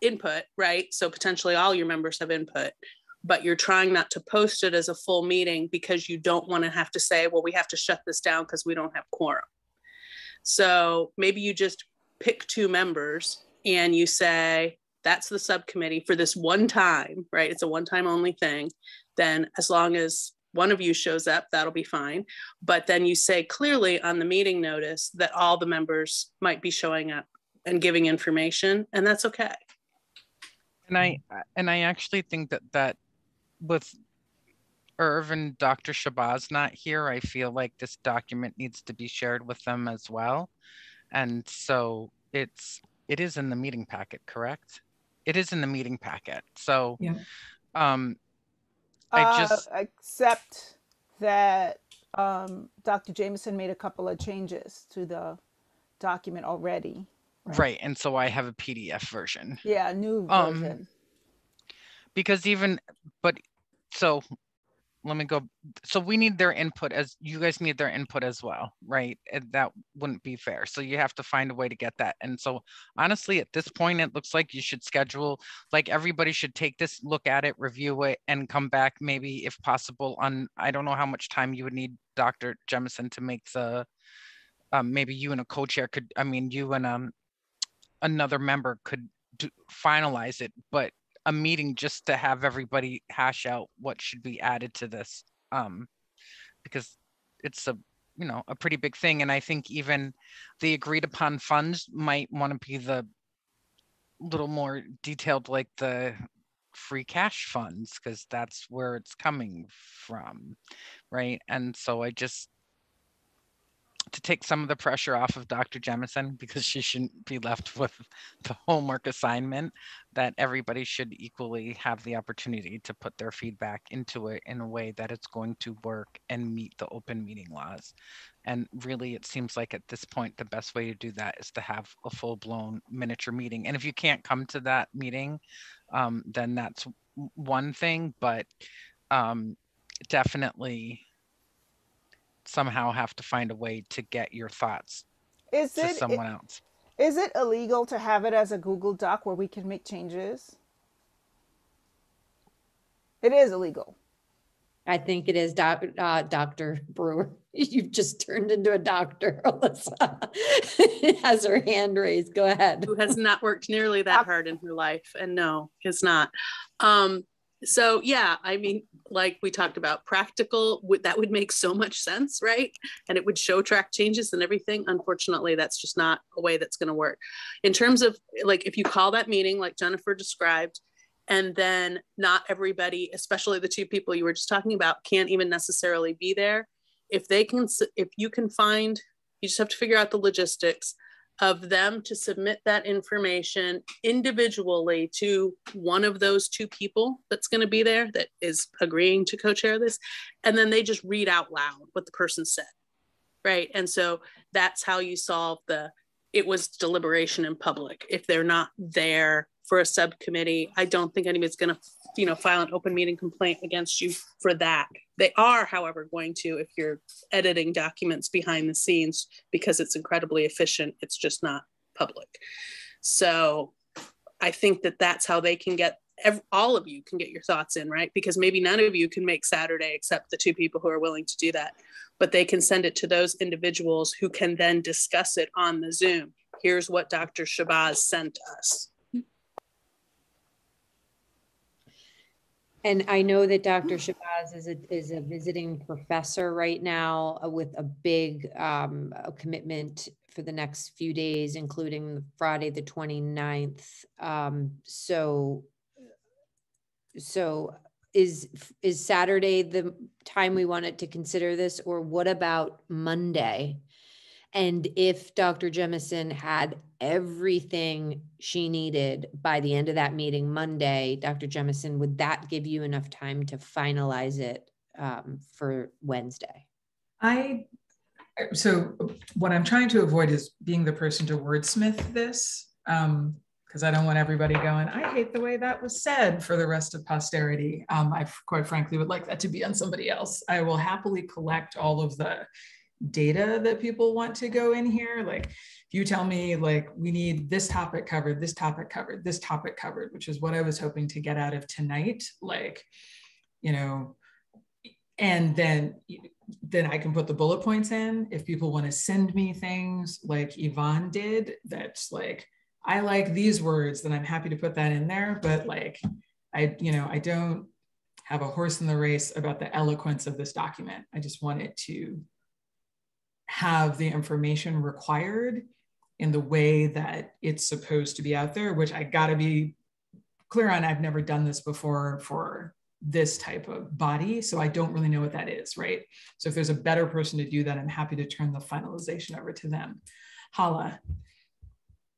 input, right? So potentially all your members have input but you're trying not to post it as a full meeting because you don't want to have to say, well, we have to shut this down because we don't have quorum. So maybe you just pick two members and you say, that's the subcommittee for this one time, right? It's a one time only thing. Then, as long as one of you shows up, that'll be fine. But then you say clearly on the meeting notice that all the members might be showing up and giving information, and that's okay. And I and I actually think that that with Irv and Dr. Shabazz not here, I feel like this document needs to be shared with them as well. And so it's it is in the meeting packet, correct? It is in the meeting packet. So Yeah. um I just Uh, except that um, Dr. Jemison made a couple of changes to the document already. right. And so I have a PDF version. Yeah, a new Um, version. because even but so let me go so we need their input as you guys need their input as well right? And that wouldn't be fair. So you have to find a way to get that. And so honestly at this point it looks like you should schedule like everybody should take this look at it review it and come back maybe if possible on i don't know how much time you would need dr jemison to make the um, maybe you and a co-chair could i mean you and um another member could do, finalize it. But a meeting just to have everybody hash out what should be added to this um because it's a you know a pretty big thing and i think even the agreed upon funds might want to be the little more detailed like the free cash funds because that's where it's coming from right? And so i just to take some of the pressure off of Dr. Jemison because she shouldn't be left with the homework assignment that everybody should equally have the opportunity to put their feedback into it in a way that it's going to work and meet the open meeting laws. And really, it seems like at this point, the best way to do that is to have a full blown miniature meeting. And if you can't come to that meeting, um, then that's one thing, but um, definitely somehow have to find a way to get your thoughts Is to it someone else. is it illegal to have it as a Google Doc where we can make changes? It is illegal. I think it is doc, uh, Dr. Brewer. You've just turned into a doctor, Alisa. Has her hand raised. Go ahead. Who has not worked nearly that hard in her life. And no, it's not. Um, so yeah, I mean, like we talked about, practical would that would make so much sense, right? And it would show track changes and everything. Unfortunately, that's just not a way that's going to work. In terms of like, if you call that meeting, like Jennifer described, and then not everybody, especially the two people you were just talking about, can't even necessarily be there. If they can, if you can find, you just have to figure out the logistics of them to submit that information individually to one of those two people that's going to be there that is agreeing to co-chair this and then they just read out loud what the person said right? And so that's how you solve the it was deliberation in public. If they're not there for a subcommittee i don't think anybody's going to you know file an open meeting complaint against you for that they are however going to if you're editing documents behind the scenes because it's incredibly efficient it's just not public. So i think that that's how they can get every, all of you can get your thoughts in right? Because maybe none of you can make saturday except the two people who are willing to do that. But they can send it to those individuals who can then discuss it on the zoom. Here's what dr shabazz sent us And I know that Dr. Shabazz is a, is a visiting professor right now uh, with a big um, a commitment for the next few days, including Friday, the 29th. Um, so, so is, is Saturday the time we wanted to consider this, or what about Monday? And if Dr. Jemison had everything she needed by the end of that meeting Monday, Dr. Jemison, would that give you enough time to finalize it um, for Wednesday? I, so what I'm trying to avoid is being the person to wordsmith this. Um, because I don't want everybody going, I hate the way that was said for the rest of posterity. Um, I quite frankly would like that to be on somebody else. I will happily collect all of the data that people want to go in here. Like if you tell me like we need this topic covered, this topic covered, this topic covered, which is what I was hoping to get out of tonight. Like, you know, and then then I can put the bullet points in. If people want to send me things like Yvonne did, that's like, I like these words, then I'm happy to put that in there. But like, I, you know, I don't have a horse in the race about the eloquence of this document. I just want it to have the information required in the way that it's supposed to be out there, which I gotta be clear on. I've never done this before for this type of body, so I don't really know what that is, right? So if there's a better person to do that, I'm happy to turn the finalization over to them. Hala.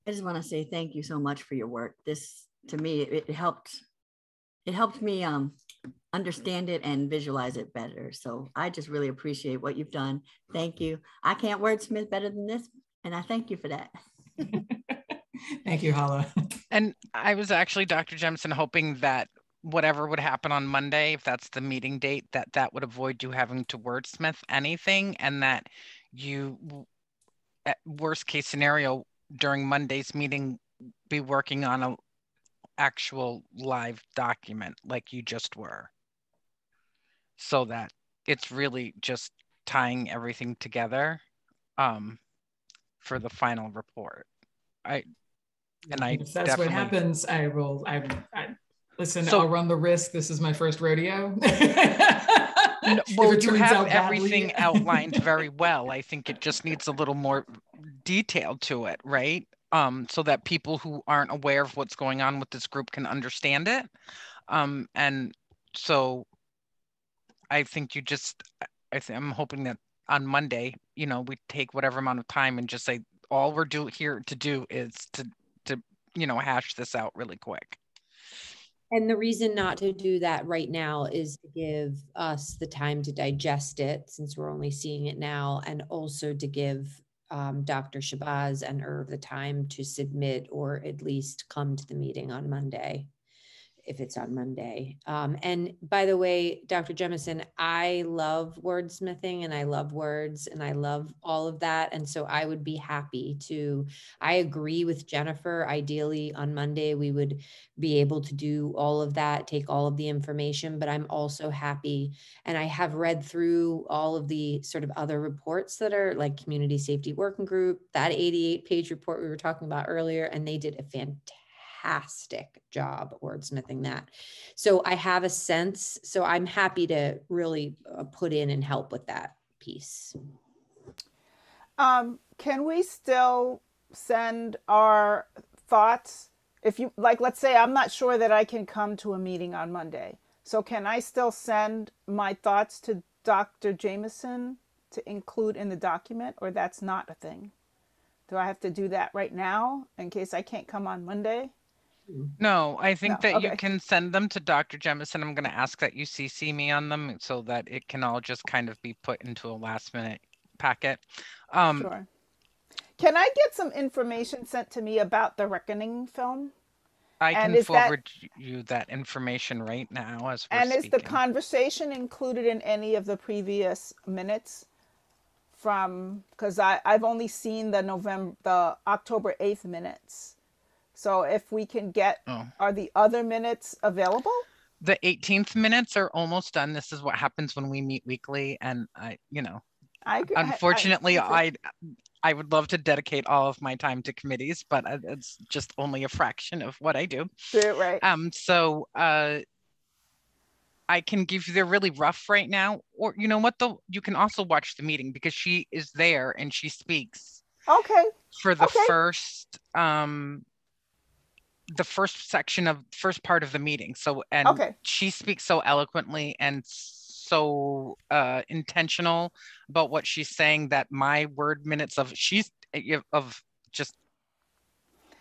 I just want to say thank you so much for your work. This to me, it, helped. It helped me um, understand it and visualize it better. So I just really appreciate what you've done. Thank you. I can't wordsmith better than this, and I thank you for that. thank you, Hala. And I was actually, Dr. Jemison, hoping that whatever would happen on Monday, if that's the meeting date, that that would avoid you having to wordsmith anything and that you, at worst case scenario, during Monday's meeting, be working on a actual live document like you just were so that it's really just tying everything together um, for the final report. I and I if that's what happens, I will. I, I listen. So, I'll run the risk. This is my first rodeo. no, well, you have everything outlined very well. I think it just needs a little more detail to it, right? Um, so that people who aren't aware of what's going on with this group can understand it. Um, and so I think you just, I think I'm hoping that on Monday, you know, we take whatever amount of time and just say all we're do here to do is to to you know hash this out really quick. And the reason not to do that right now is to give us the time to digest it since we're only seeing it now, and also to give um, Dr. Shabazz and Irv the time to submit or at least come to the meeting on Monday if it's on Monday. Um, and by the way, Dr. Jemison, I love wordsmithing and I love words and I love all of that. And so I would be happy to, I agree with Jennifer. Ideally on Monday, we would be able to do all of that, take all of the information, but I'm also happy. And I have read through all of the sort of other reports that are like Community Safety Working Group, that 88 page report we were talking about earlier, and they did a fantastic fantastic job wordsmithing that. So I have a sense, so I'm happy to really uh, put in and help with that piece. Um, can we still send our thoughts? If you like, let's say I'm not sure that I can come to a meeting on Monday. So can I still send my thoughts to Dr. Jemison to include in the document, or that's not a thing? Do I have to do that right now in case I can't come on Monday? No, I think No, that you okay. can send them to Dr. Jemison. I'm going to ask that you CC me on them so that it can all just kind of be put into a last minute packet. Um, Sure. Can I get some information sent to me about the Reckoning film? I And can is that- forward you that information right now as we're And is the speaking. conversation included in any of the previous minutes from, because I, I've only seen the November, the October 8th minutes. So if we can get, Oh. are the other minutes available? the 18th minutes are almost done. This is what happens when we meet weekly. And I, you know, I, agree- I- I- unfortunately. I, I would love to dedicate all of my time to committees, but uh, it's just only a fraction of what I do. Do right. Um, so uh, I can give you they're really rough right now, or you know what though, you can also watch the meeting because she is there and she speaks Okay, for the Okay. first um the first section of first part of the meeting. So and Okay. she speaks so eloquently and so uh intentional about what she's saying that my word minutes of she's eh, of just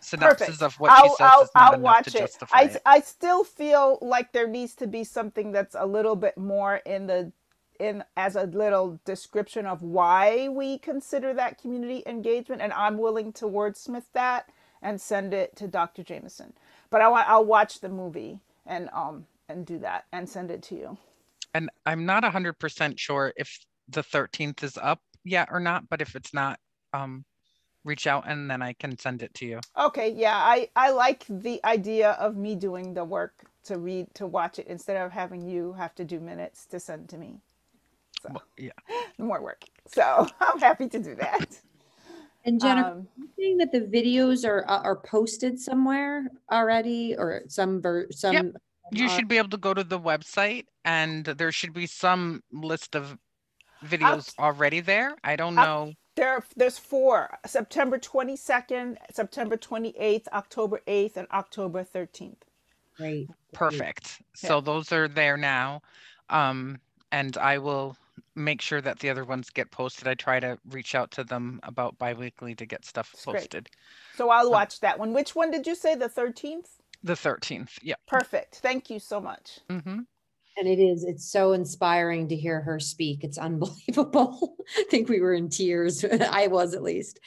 synopsis perfect. of what she I'll, says I'll, is not I'll enough watch to it. justify I, it. I still feel like there needs to be something that's a little bit more in the in as a little description of why we consider that community engagement and I'm willing to wordsmith that and send it to Dr. Jemison. But I want I'll watch the movie and um and do that and send it to you. And I'm not hundred percent sure if the thirteenth is up yet or not, but if it's not, um, reach out and then I can send it to you. Okay, yeah, I I like the idea of me doing the work to read to watch it instead of having you have to do minutes to send to me. So Well, Yeah, more work. So I'm happy to do that. And Jennifer, Um, you saying that the videos are, uh, are posted somewhere already or some ver, some? you should be able to go to the website and there should be some list of videos already there. I don't Up- know. there there's four September 22nd, September 28th, October 8th, and October 13th. Great. Perfect. So those are there now. Um, and I will make sure that the other ones get posted. I try to reach out to them about biweekly to get stuff That's great. posted. So I'll watch that one. Which one did you say? The 13th? The 13th. Yeah. Perfect. Thank you so much. hmm And it is, it's so inspiring to hear her speak. It's unbelievable. I think we were in tears. I was at least.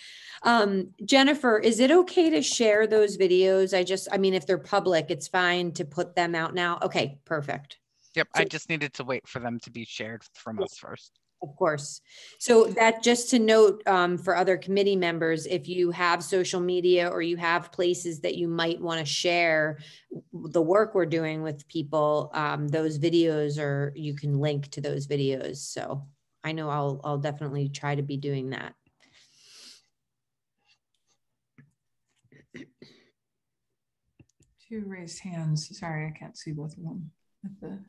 Um, Jennifer, is it okay to share those videos? I just, I mean, if they're public, it's fine to put them out now. Okay, perfect. Yep. I just needed to wait for them to be shared from us first. Of course. So that just to note um, for other committee members, if you have social media or you have places that you might want to share the work we're doing with people, um, those videos or you can link to those videos. So I know I'll, I'll definitely try to be doing that. Two raised hands. Sorry, I can't see both of them. At the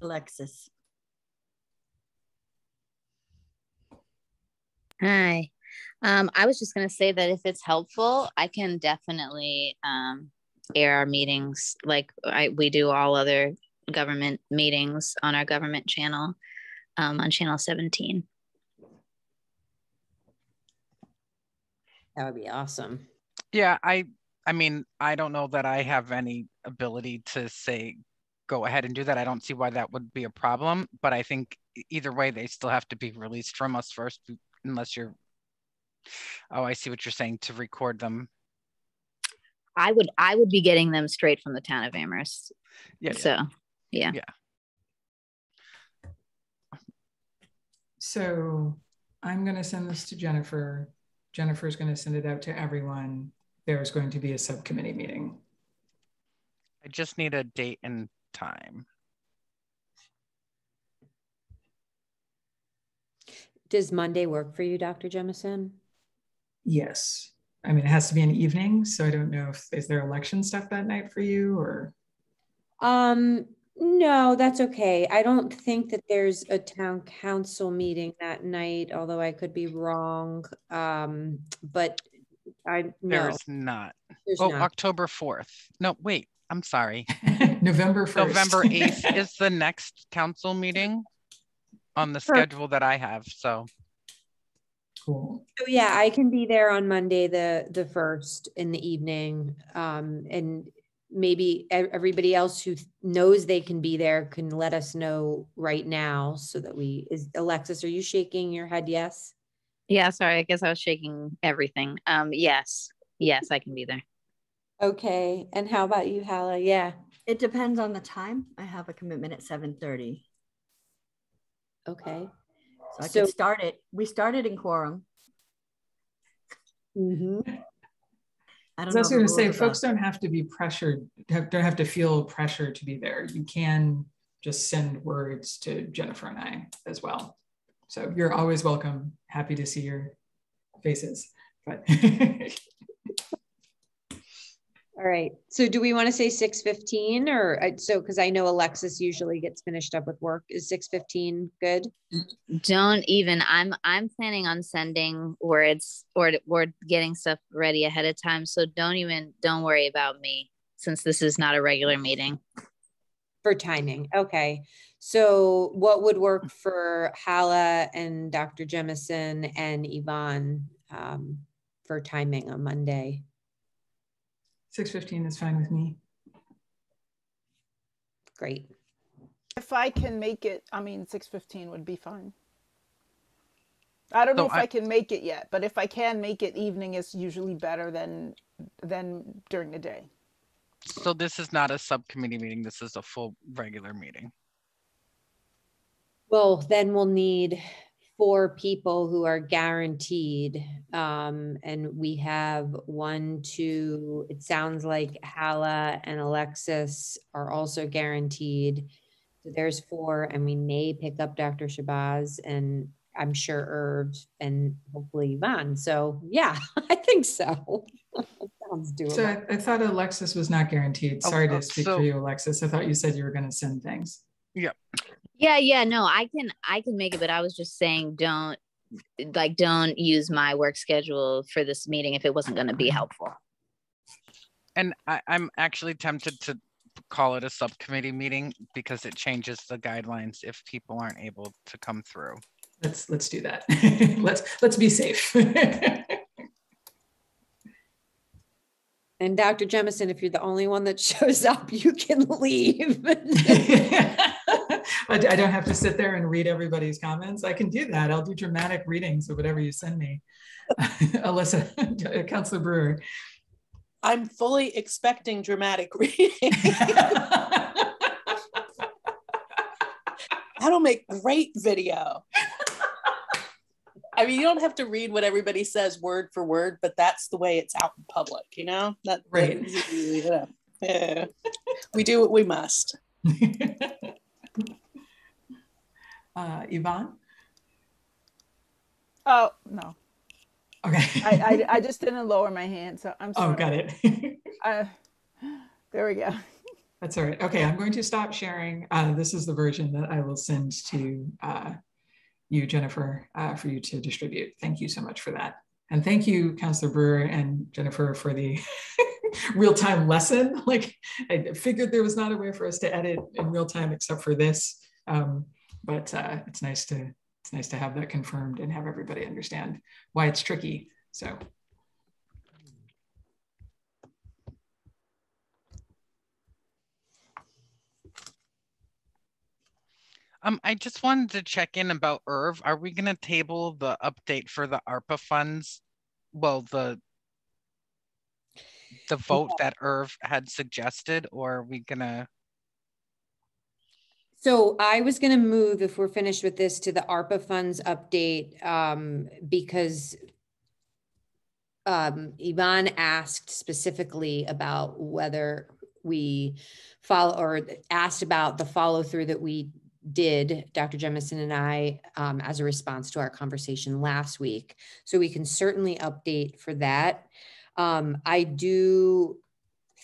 Alexis. Hi. Um, I was just going to say that if it's helpful, I can definitely um, air our meetings like I, we do all other government meetings on our government channel um, on channel 17. That would be awesome. Yeah. I, I mean, I don't know that I have any ability to say, go ahead and do that. I don't see why that would be a problem, but I think either way, they still have to be released from us first, unless you're, oh, I see what you're saying to record them. I would I would be getting them straight from the town of Amherst. Yeah. yeah. So yeah. So I'm going to send this to Jennifer. Jennifer's going to send it out to everyone. There's going to be a subcommittee meeting. I just need a date and time. Does Monday work for you, Dr. Jemison? Yes. I mean, it has to be an evening, so I don't know if is there election stuff that night for you or. Um, no, that's okay. I don't think that there's a town council meeting that night, although I could be wrong. Um, but I, no, There's not. there's Oh, not. October 4th. No, wait, I'm sorry. November 1st. November 8th is the next council meeting on the Sure. schedule that I have. So cool. So yeah, I can be there on Monday, the, the first in the evening. Um, and maybe everybody else who knows they can be there can let us know right now so that we, is Alexis, are you shaking your head? Yes? Yeah, sorry. I guess I was shaking everything. Um, yes, yes, I can be there. Okay. And how about you, Hala? Yeah. It depends on the time. I have a commitment at seven thirty. Okay. So I So- could start it. We started in quorum. Mm-hmm. I don't So I was the going to say, about- folks don't have to be pressured, don't have to feel pressure to be there. You can just send words to Jennifer and I as well. So you're always welcome. Happy to see your faces. But All right. So do we want to say six fifteen or uh, so, because I know Alexis usually gets finished up with work. Is six fifteen good? Don't even. I'm I'm planning on sending words or or getting stuff ready ahead of time. So don't even don't worry about me since this is not a regular meeting. For timing, okay. So what would work for Hala and Dr. Jemison and Yvonne um, for timing on Monday? 6.15 is fine with me. Great. If I can make it, I mean, six fifteen would be fine. I don't know So if I, I- can make it yet, but if I can make it, evening is usually better than than during the day. so this is not a subcommittee meeting. This is a full regular meeting. Well, then we'll need four people who are guaranteed. Um, and we have one, two, it sounds like Hala and Alexis are also guaranteed. So there's four, and we may pick up Dr. Shabazz and I'm sure Irv and hopefully Yvonne. So yeah, I think so. Sounds So doable. I, I thought Alexis was not guaranteed. Oh, Sorry oh, to speak so- for you, Alexis. I thought you said you were going to send things. Yeah, yeah, yeah, no, I can I can make it, but I was just saying don't like don't use my work schedule for this meeting if it wasn't going to be helpful. And I, I'm actually tempted to call it a subcommittee meeting because it changes the guidelines if people aren't able to come through. Let's let's do that. let's let's be safe. And Dr. Jemison, if you're the only one that shows up, you can leave. I, I don't have to sit there and read everybody's comments. I can do that. I'll do dramatic readings of whatever you send me. Alisa, Councilor Brewer. I'm fully expecting dramatic reading. That'll make great video. I mean, you don't have to read what everybody says word for word, but that's the way it's out in public, you know? That Right. Yeah. Yeah. We do what we must. uh, Yvonne? Oh no, Okay. I, I I just didn't lower my hand, so I'm sorry. oh, got it. Uh, there we go. That's all right. Okay, I'm going to stop sharing. Uh, this is the version that I will send to uh, you, Jennifer, uh, for you to distribute. Thank you so much for that. And thank you, Councillor Brewer and Jennifer, for the real-time lesson. Like I figured there was not a way for us to edit in real time except for this. Um, but uh, it's nice to it's nice to have that confirmed and have everybody understand why it's tricky. So Um, I just wanted to check in about Irv. Are we gonna table the update for the ARPA funds? Well, the the vote that Irv had suggested, or are we gonna? So I was gonna move, if we're finished with this, to the ARPA funds update, um, because um, Yvonne asked specifically about whether we follow, or asked about the follow through that we did, Dr. Jemison and I, um, as a response to our conversation last week. So we can certainly update for that. Um, I do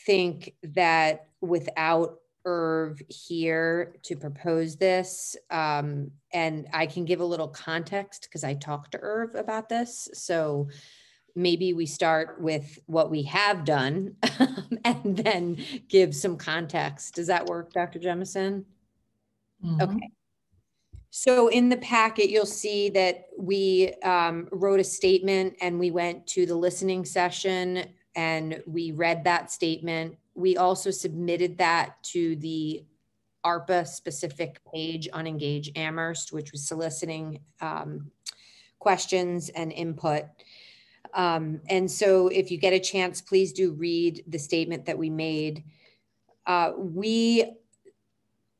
think that without Irv here to propose this, um, and I can give a little context because I talked to Irv about this. So maybe we start with what we have done and then give some context. Does that work, Dr. Jemison? Mhm. Okay. So in the packet, you'll see that we um, wrote a statement and we went to the listening session and we read that statement. We also submitted that to the ARPA specific page on Engage Amherst, which was soliciting um, questions and input. Um, and so if you get a chance, please do read the statement that we made. Uh, we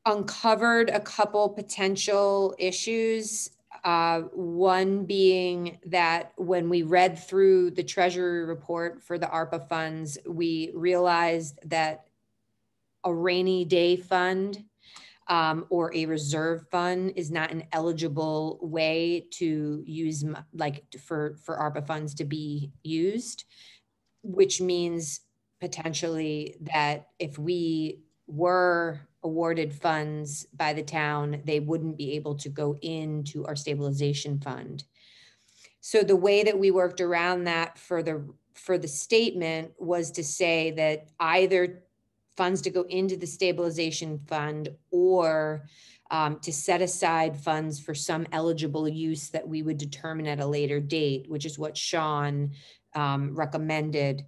uncovered a couple potential issues. Uh, one being that when we read through the Treasury report for the ARPA funds, we realized that a rainy day fund um, or a reserve fund is not an eligible way to use like for for ARPA funds to be used, which means potentially that if we were awarded funds by the town, they wouldn't be able to go into our stabilization fund. So the way that we worked around that for the for the statement was to say that either funds to go into the stabilization fund or um, to set aside funds for some eligible use that we would determine at a later date, which is what Sean um, recommended.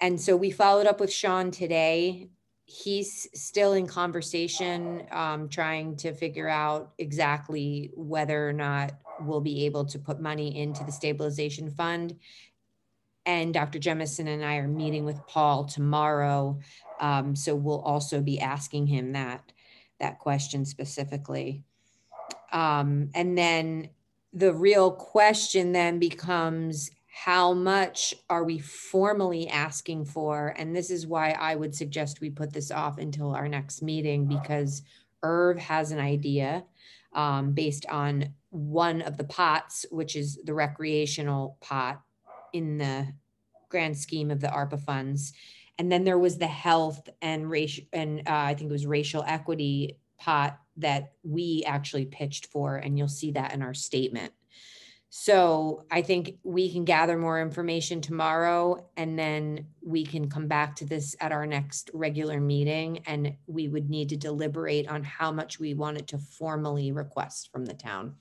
And so we followed up with Sean today. He's still in conversation, um, trying to figure out exactly whether or not we'll be able to put money into the stabilization fund. And Dr. Jemison and I are meeting with Paul tomorrow. Um, so we'll also be asking him that, that question specifically. Um, and then the real question then becomes how much are we formally asking for? And this is why I would suggest we put this off until our next meeting because Irv has an idea um, based on one of the pots, which is the recreational pot in the grand scheme of the ARPA funds. And then there was the health and racial, and uh, I think it was racial equity pot that we actually pitched for, and you'll see that in our statement. So I think we can gather more information tomorrow and then we can come back to this at our next regular meeting. And we would need to deliberate on how much we wanted to formally request from the town.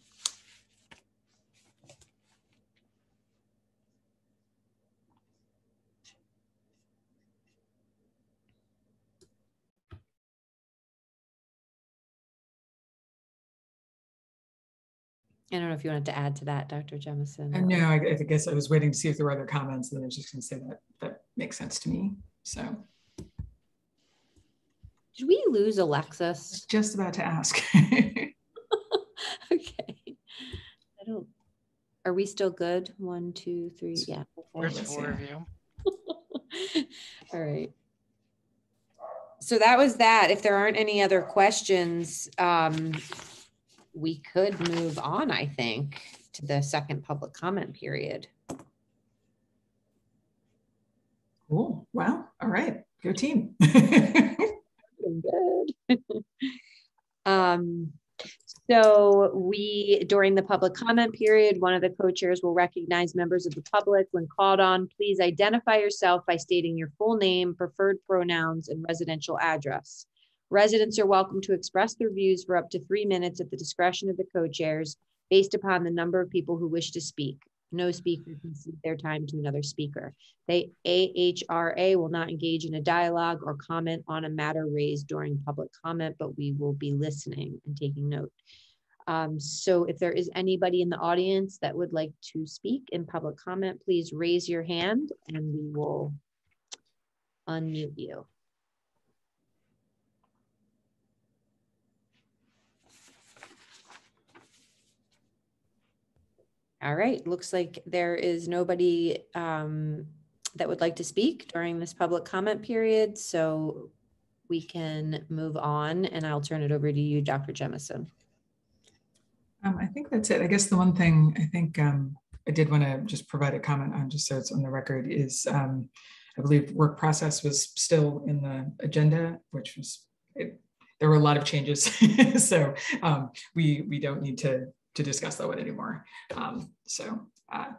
I don't know if you wanted to add to that, Dr. Jemison. And no, I, I guess I was waiting to see if there were other comments, and then I was just going to say that that makes sense to me. So Did we lose Alexis? just about to ask. Okay. I don't, are we still good? One, two, three. Yeah. There's four of you. All right. So that was that. If there aren't any other questions, um, we could move on, I think, to the second public comment period. cool. Wow. All right. Go team. Good. Um, so we, during the public comment period, one of the co-chairs will recognize members of the public. When called on, please identify yourself by stating your full name, preferred pronouns, and residential address. Residents are welcome to express their views for up to three minutes at the discretion of the co-chairs based upon the number of people who wish to speak. No speaker can cede their time to another speaker. They, AHRA will not engage in a dialogue or comment on a matter raised during public comment, but we will be listening and taking note. Um, so if there is anybody in the audience that would like to speak in public comment, please raise your hand and we will unmute you. All right, looks like there is nobody um, that would like to speak during this public comment period, so we can move on and I'll turn it over to you, Dr. Jemison. Um, I think that's it. I guess the one thing I think um, I did want to just provide a comment on, just so it's on the record, is um, I believe work process was still in the agenda, which was it, there were a lot of changes, so um, we we don't need to to discuss that one anymore. Um, so uh,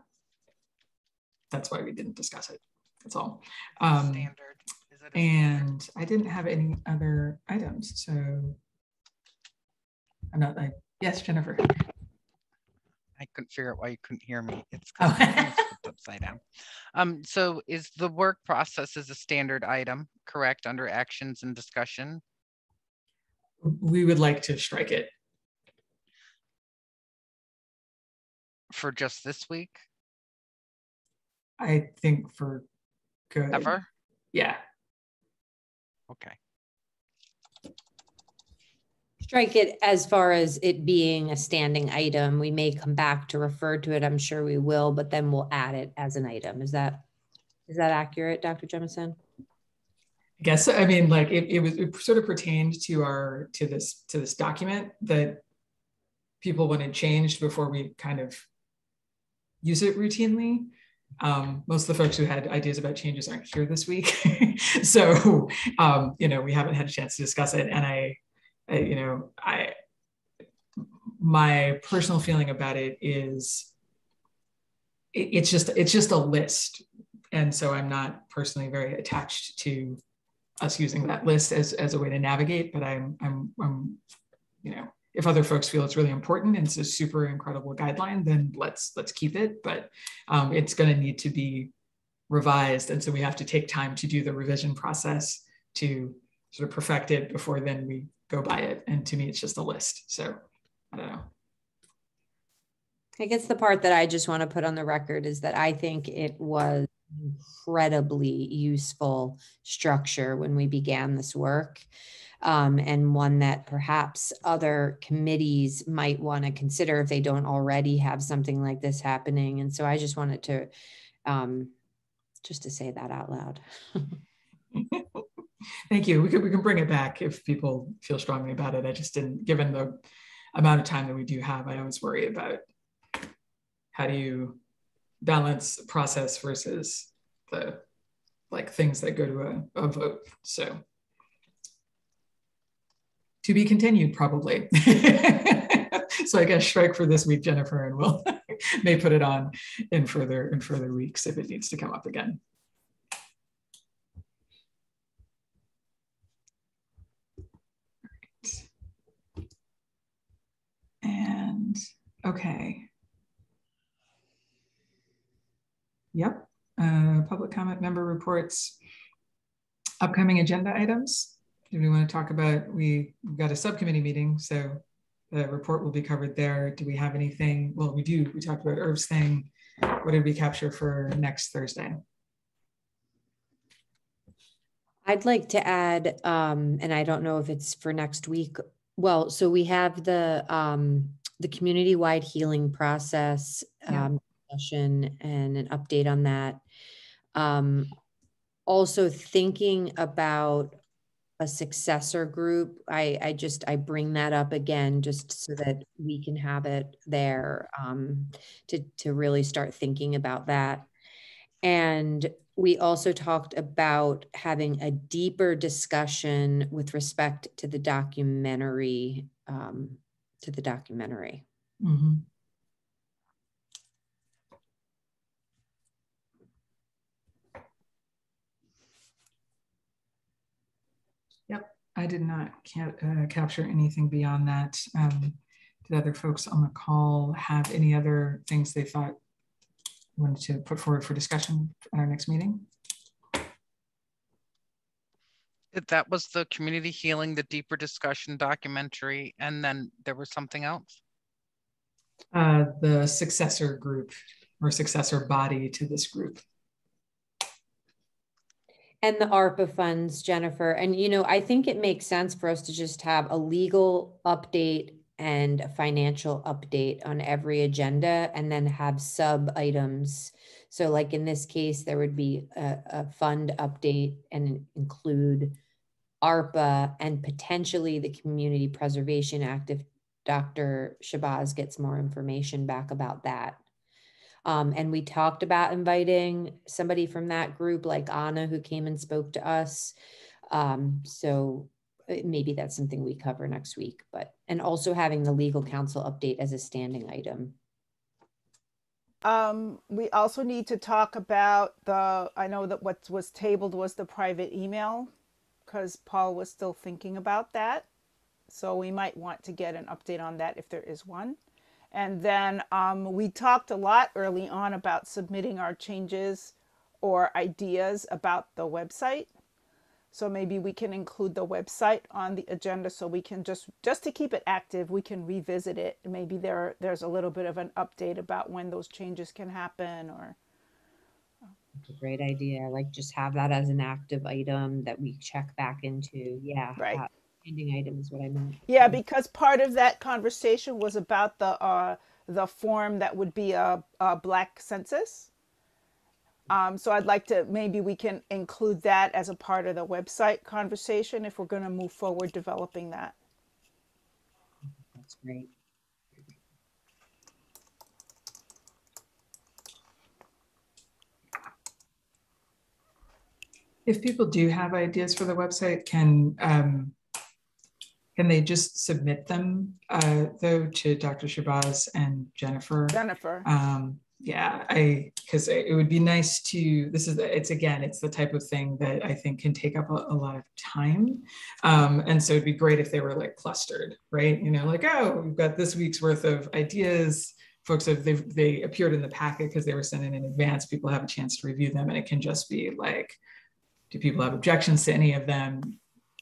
that's why we didn't discuss it. That's all. Um, Standard. Is it a- and I didn't have any other items, so I'm not like yes, Jennifer. I couldn't figure out why you couldn't hear me. It's Oh. 'cause my upside down. Um, so is the work process is a standard item, correct, under actions and discussion? We would like to strike it. For just this week I think for good. ever? Yeah. Okay. Strike it as far as it being a standing item. We may come back to refer to it. I'm sure we will, but then we'll add it as an item. Is that, is that accurate, Dr. Jemison? I guess I mean like it, it was it sort of pertained to our to this to this document that people wanted changed before we kind of use it routinely. Um, most of the folks who had ideas about changes aren't here this week, so um, you know we haven't had a chance to discuss it. And I, I, you know, I my personal feeling about it is it, it's just it's just a list, and so I'm not personally very attached to us using that list as, as a way to navigate, but I'm, I'm, I'm, you know, if other folks feel it's really important and it's a super incredible guideline, then let's, let's keep it, but um, it's going to need to be revised. And so we have to take time to do the revision process to sort of perfect it before then we go by it. And to me, it's just a list. So I don't know. I guess the part that I just want to put on the record is that I think it was incredibly useful structure when we began this work. Um, and one that perhaps other committees might want to consider if they don't already have something like this happening. And so I just wanted to um, just to say that out loud. Thank you. We can, we can bring it back if people feel strongly about it. I just didn't, given the amount of time that we do have, I always worry about how do you balance process versus the like things that go to a, a vote. So to be continued probably. so I guess strike for this week, Jennifer, and we'll may put it on in further in further weeks if it needs to come up again. And okay. Yep. Uh, public comment member reports. Upcoming agenda items. Do we want to talk about? We, we've got a subcommittee meeting, so the report will be covered there. Do we have anything? Well, we do. We talked about Irv's thing. What did we capture for next Thursday? I'd like to add, um, and I don't know if it's for next week. Well, so we have the um, the community-wide healing process Yeah. um, session and an update on that. Um, also thinking about a successor group. I, I just I bring that up again just so that we can have it there um, to to really start thinking about that. And we also talked about having a deeper discussion with respect to the documentary, um, to the documentary. Mhm. Yep, I did not ca- uh, capture anything beyond that. Um, did other folks on the call have any other things they thought wanted to put forward for discussion at our next meeting? That was the community healing, the deeper discussion documentary, and then there was something else. Uh, the successor group or successor body to this group. And the ARPA funds, Jennifer. And, you know, I think it makes sense for us to just have a legal update and a financial update on every agenda and then have sub items. So like in this case, there would be a, a fund update and include ARPA and potentially the Community Preservation Act if Dr. Shabazz gets more information back about that. Um, and we talked about inviting somebody from that group like Anna who came and spoke to us. Um, so maybe that's something we cover next week, but, and also having the legal counsel update as a standing item. Um, we also need to talk about the, I know that what was tabled was the private email because Paul was still thinking about that. So we might want to get an update on that if there is one. And then um, we talked a lot early on about submitting our changes or ideas about the website. So maybe we can include the website on the agenda so we can just just to keep it active, we can revisit it. Maybe there there's a little bit of an update about when those changes can happen or That's a great idea. Like just have that as an active item that we check back into. Yeah. Right. That item is what I meant. Yeah, because part of that conversation was about the uh, the form that would be a, a black census. Um, so I'd like to maybe we can include that as a part of the website conversation if we're going to move forward developing that. That's great. If people do have ideas for the website, can um, can they just submit them uh, though to Dr. Shabazz and Jennifer? Jennifer. Um, yeah, I because it would be nice to. This is it's again, it's the type of thing that I think can take up a, a lot of time, um, and so it'd be great if they were like clustered, right? You know, like oh, we've got this week's worth of ideas. Folks have they they appeared in the packet because they were sent in in advance. People have a chance to review them, and it can just be like, do people have objections to any of them?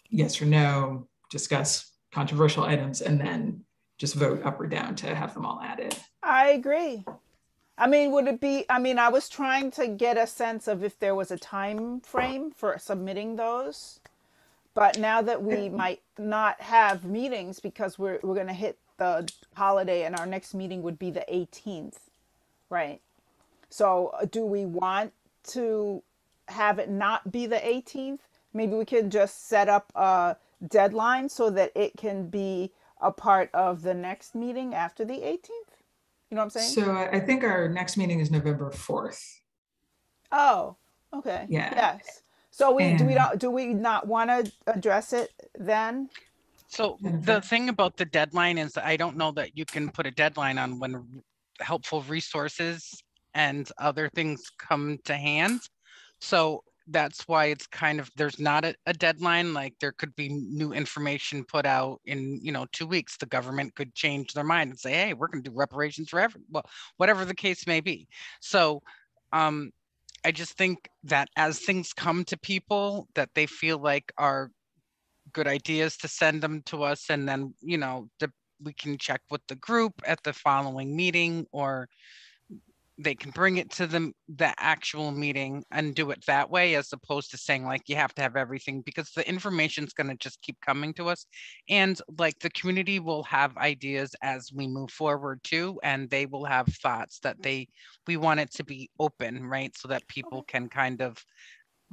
Yes or no. Discuss controversial items, and then just vote up or down to have them all added. I agree. I mean, would it be? I mean, I was trying to get a sense of if there was a time frame for submitting those, but now that we might not have meetings because we're we're going to hit the holiday, and our next meeting would be the 18th, right? So, uh, do we want to have it not be the 18th? Maybe we can just set up a deadline so that it can be a part of the next meeting after the 18th. You know what I'm saying? So I I think our next meeting is November 4th. Oh, okay. Yeah. Yes. So we do we And- not do we not want to address it then? So the thing about the deadline is I don't know that you can put a deadline on when helpful resources and other things come to hand. So that's why it's kind of, there's not a, a deadline, like there could be new information put out in, you know, two weeks. The government could change their mind and say, hey, we're gonna do reparations for every, well, whatever the case may be. So um, I just think that as things come to people that they feel like are good ideas to send them to us and then, you know, the, we can check with the group at the following meeting or they can bring it to the, the actual meeting and do it that way as opposed to saying like you have to have everything because the information is going to just keep coming to us. And like the community will have ideas as we move forward too and they will have thoughts that they we want it to be open right? So that people can kind of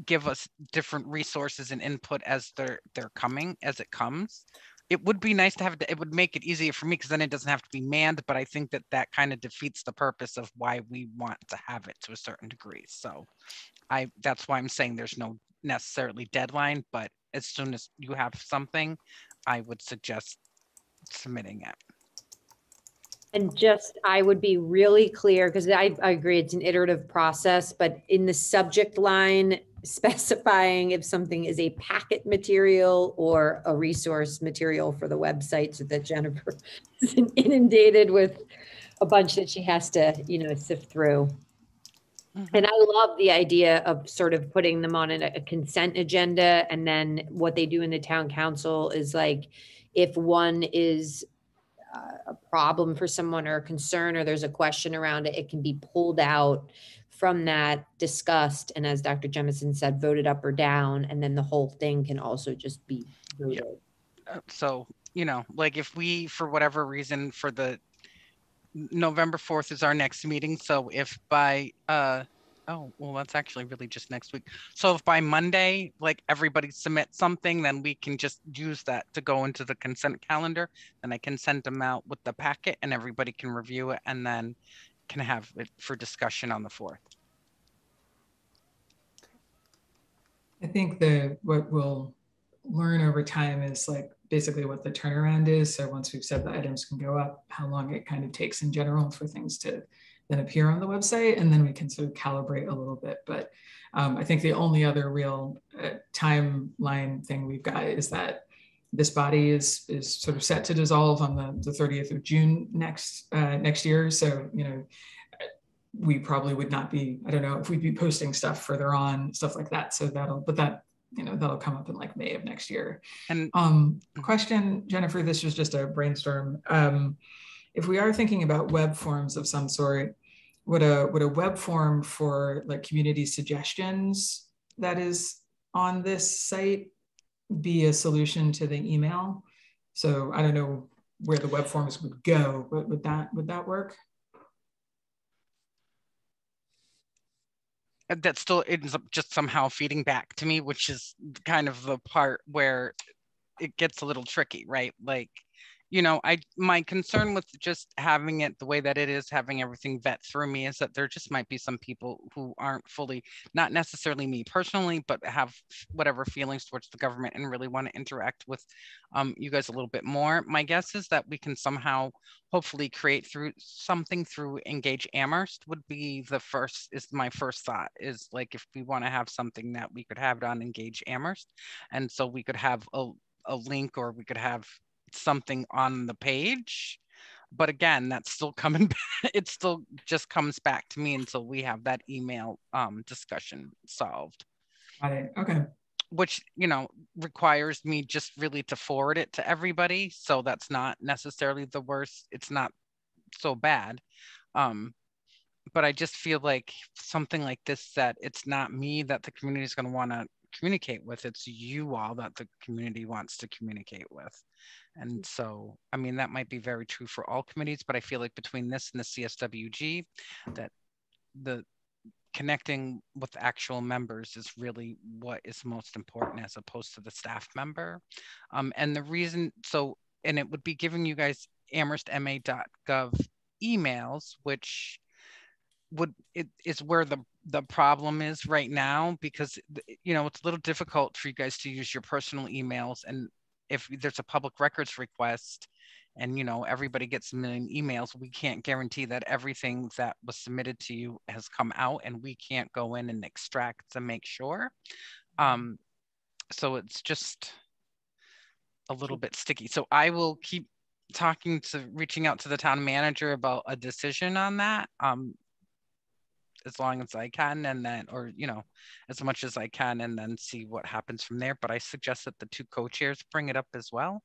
give us different resources and input as they're they're coming as it comes it would be nice to have it would make it easier for me because then it doesn't have to be manned but i think that that kind of defeats the purpose of why we want to have it to a certain degree so i that's why i'm saying there's no necessarily deadline but as soon as you have something i would suggest submitting it. And just, I would be really clear, because I, I agree, it's an iterative process, but in the subject line, specifying if something is a packet material or a resource material for the website so that Jennifer isn't inundated with a bunch that she has to, you know, sift through. Mhm. And I love the idea of sort of putting them on a a consent agenda and then what they do in the town council is like, if one is uh, a problem for someone or a concern, or there's a question around it, it can be pulled out from that, discussed, and as Dr. Jemison said, voted up or down, and then the whole thing can also just be voted. Uh, so you know like if we for whatever reason for the november 4th is our next meeting so if by uh Oh, well, that's actually really just next week. So if by Monday, like everybody submits something, then we can just use that to go into the consent calendar. And I can send them out with the packet and everybody can review it and then can have it for discussion on the fourth. I think the what we'll learn over time is like basically what the turnaround is. So once we've said the items can go up, how long it kind of takes in general for things to then appear on the website, and then we can sort of calibrate a little bit. But um, I think the only other real uh, timeline thing we've got is that this body is is sort of set to dissolve on the, the 30th of June next uh, next year. So you know we probably would not be i don't know if we'd be posting stuff further on stuff like that. So that'll but that you know that'll come up in like may of next year. And um question jennifer this was just a brainstorm. Um if we are thinking about web forms of some sort would a would a web form for like community suggestions that is on this site be a solution to the email so i don't know where the web forms would go but would that would that work uh, that still ends up just somehow feeding back to me, which is kind of the part where it gets a little tricky, right? Like, you know, I my concern with just having it the way that it is, having everything vet through me, is that there just might be some people who aren't fully, not necessarily me personally, but have whatever feelings towards the government and really want to interact with um, you guys a little bit more. My guess is that we can somehow, hopefully, create through something through Engage Amherst would be the first. Is my first thought is like if we want to have something that we could have it on Engage Amherst, and so we could have a a link or we could have something on the page but again that's still coming back it still just comes back to me until we have that email um, discussion solved Got it. okay which you know requires me just really to forward it to everybody so that's not necessarily the worst it's not so bad um but i just feel like something like this that it's not me that the community is going to want to communicate with it's you all that the community wants to communicate with and so, I mean, that might be very true for all committees, but I feel like between this and the CSWG, that the connecting with actual members is really what is most important as opposed to the staff member. Um, and the reason, so, and it would be giving you guys amherstma.gov emails, which would it is where the the problem is right now because you know it's a little difficult for you guys to use your personal emails. And if there's a public records request and you know everybody gets a million emails we can't guarantee that everything that was submitted to you has come out and we can't go in and extract to make sure. Um, so it's just a little bit sticky. So i will keep talking to reaching out to the town manager about a decision on that. Um, as long as I can and then or you know as much as I can and then see what happens from there but I suggest that the two co-chairs bring it up as well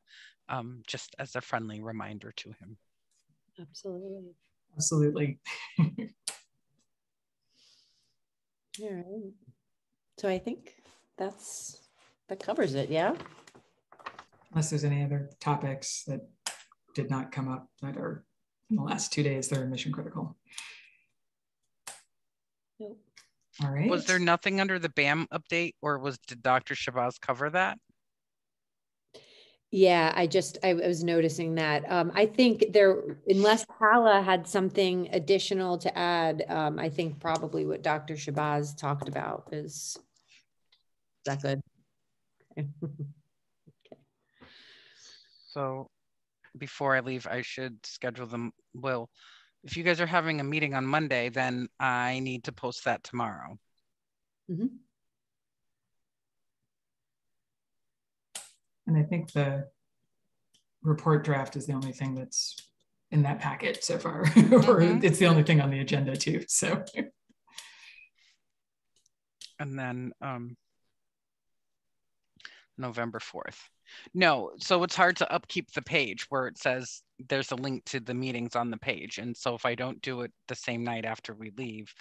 um, just as a friendly reminder to him Absolutely. absolutely All right. So I think that's, that covers it, yeah? unless there's any other topics that did not come up that are in the last two days that are mission critical Nope. all right was there nothing under the BAM update or was did Dr. Shabazz cover that Yeah, I just, I was noticing that. Um, I think there, unless Hala had something additional to add, um, I think probably what Dr. Shabazz talked about is, is that good? so before I leave I should schedule them well if you guys are having a meeting on Monday then I need to post that tomorrow Mhm. and i think the report draft is the only thing that's in that packet so far or Mhm. it's the only thing on the agenda too so and then um November 4th. No, so it's hard to upkeep the page where it says there's a link to the meetings on the page. And so if I don't do it the same night after we leave,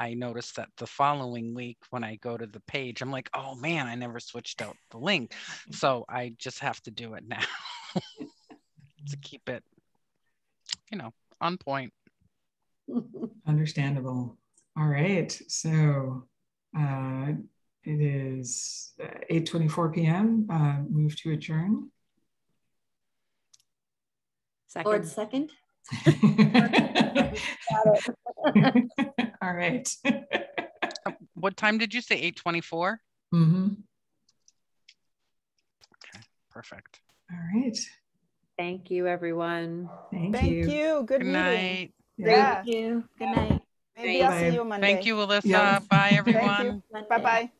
I notice that the following week when I go to the page, I'm like, oh man, I never switched out the link. So I just have to do it now to keep it, you know, on point. understandable All right. So uh, it is 8:24 p.m. Uh, move to adjourn. Lord, Second. second. All right. What time did you say? Eight twenty-four? Mm-hmm. Okay, Perfect. All right. Thank you, everyone. Thank, Thank you. you. Good Good meeting. night. Yeah. Thank you. Good night. Maybe I'll see you Monday. Thank you, Alisa. Yeah. Bye, everyone. Bye bye.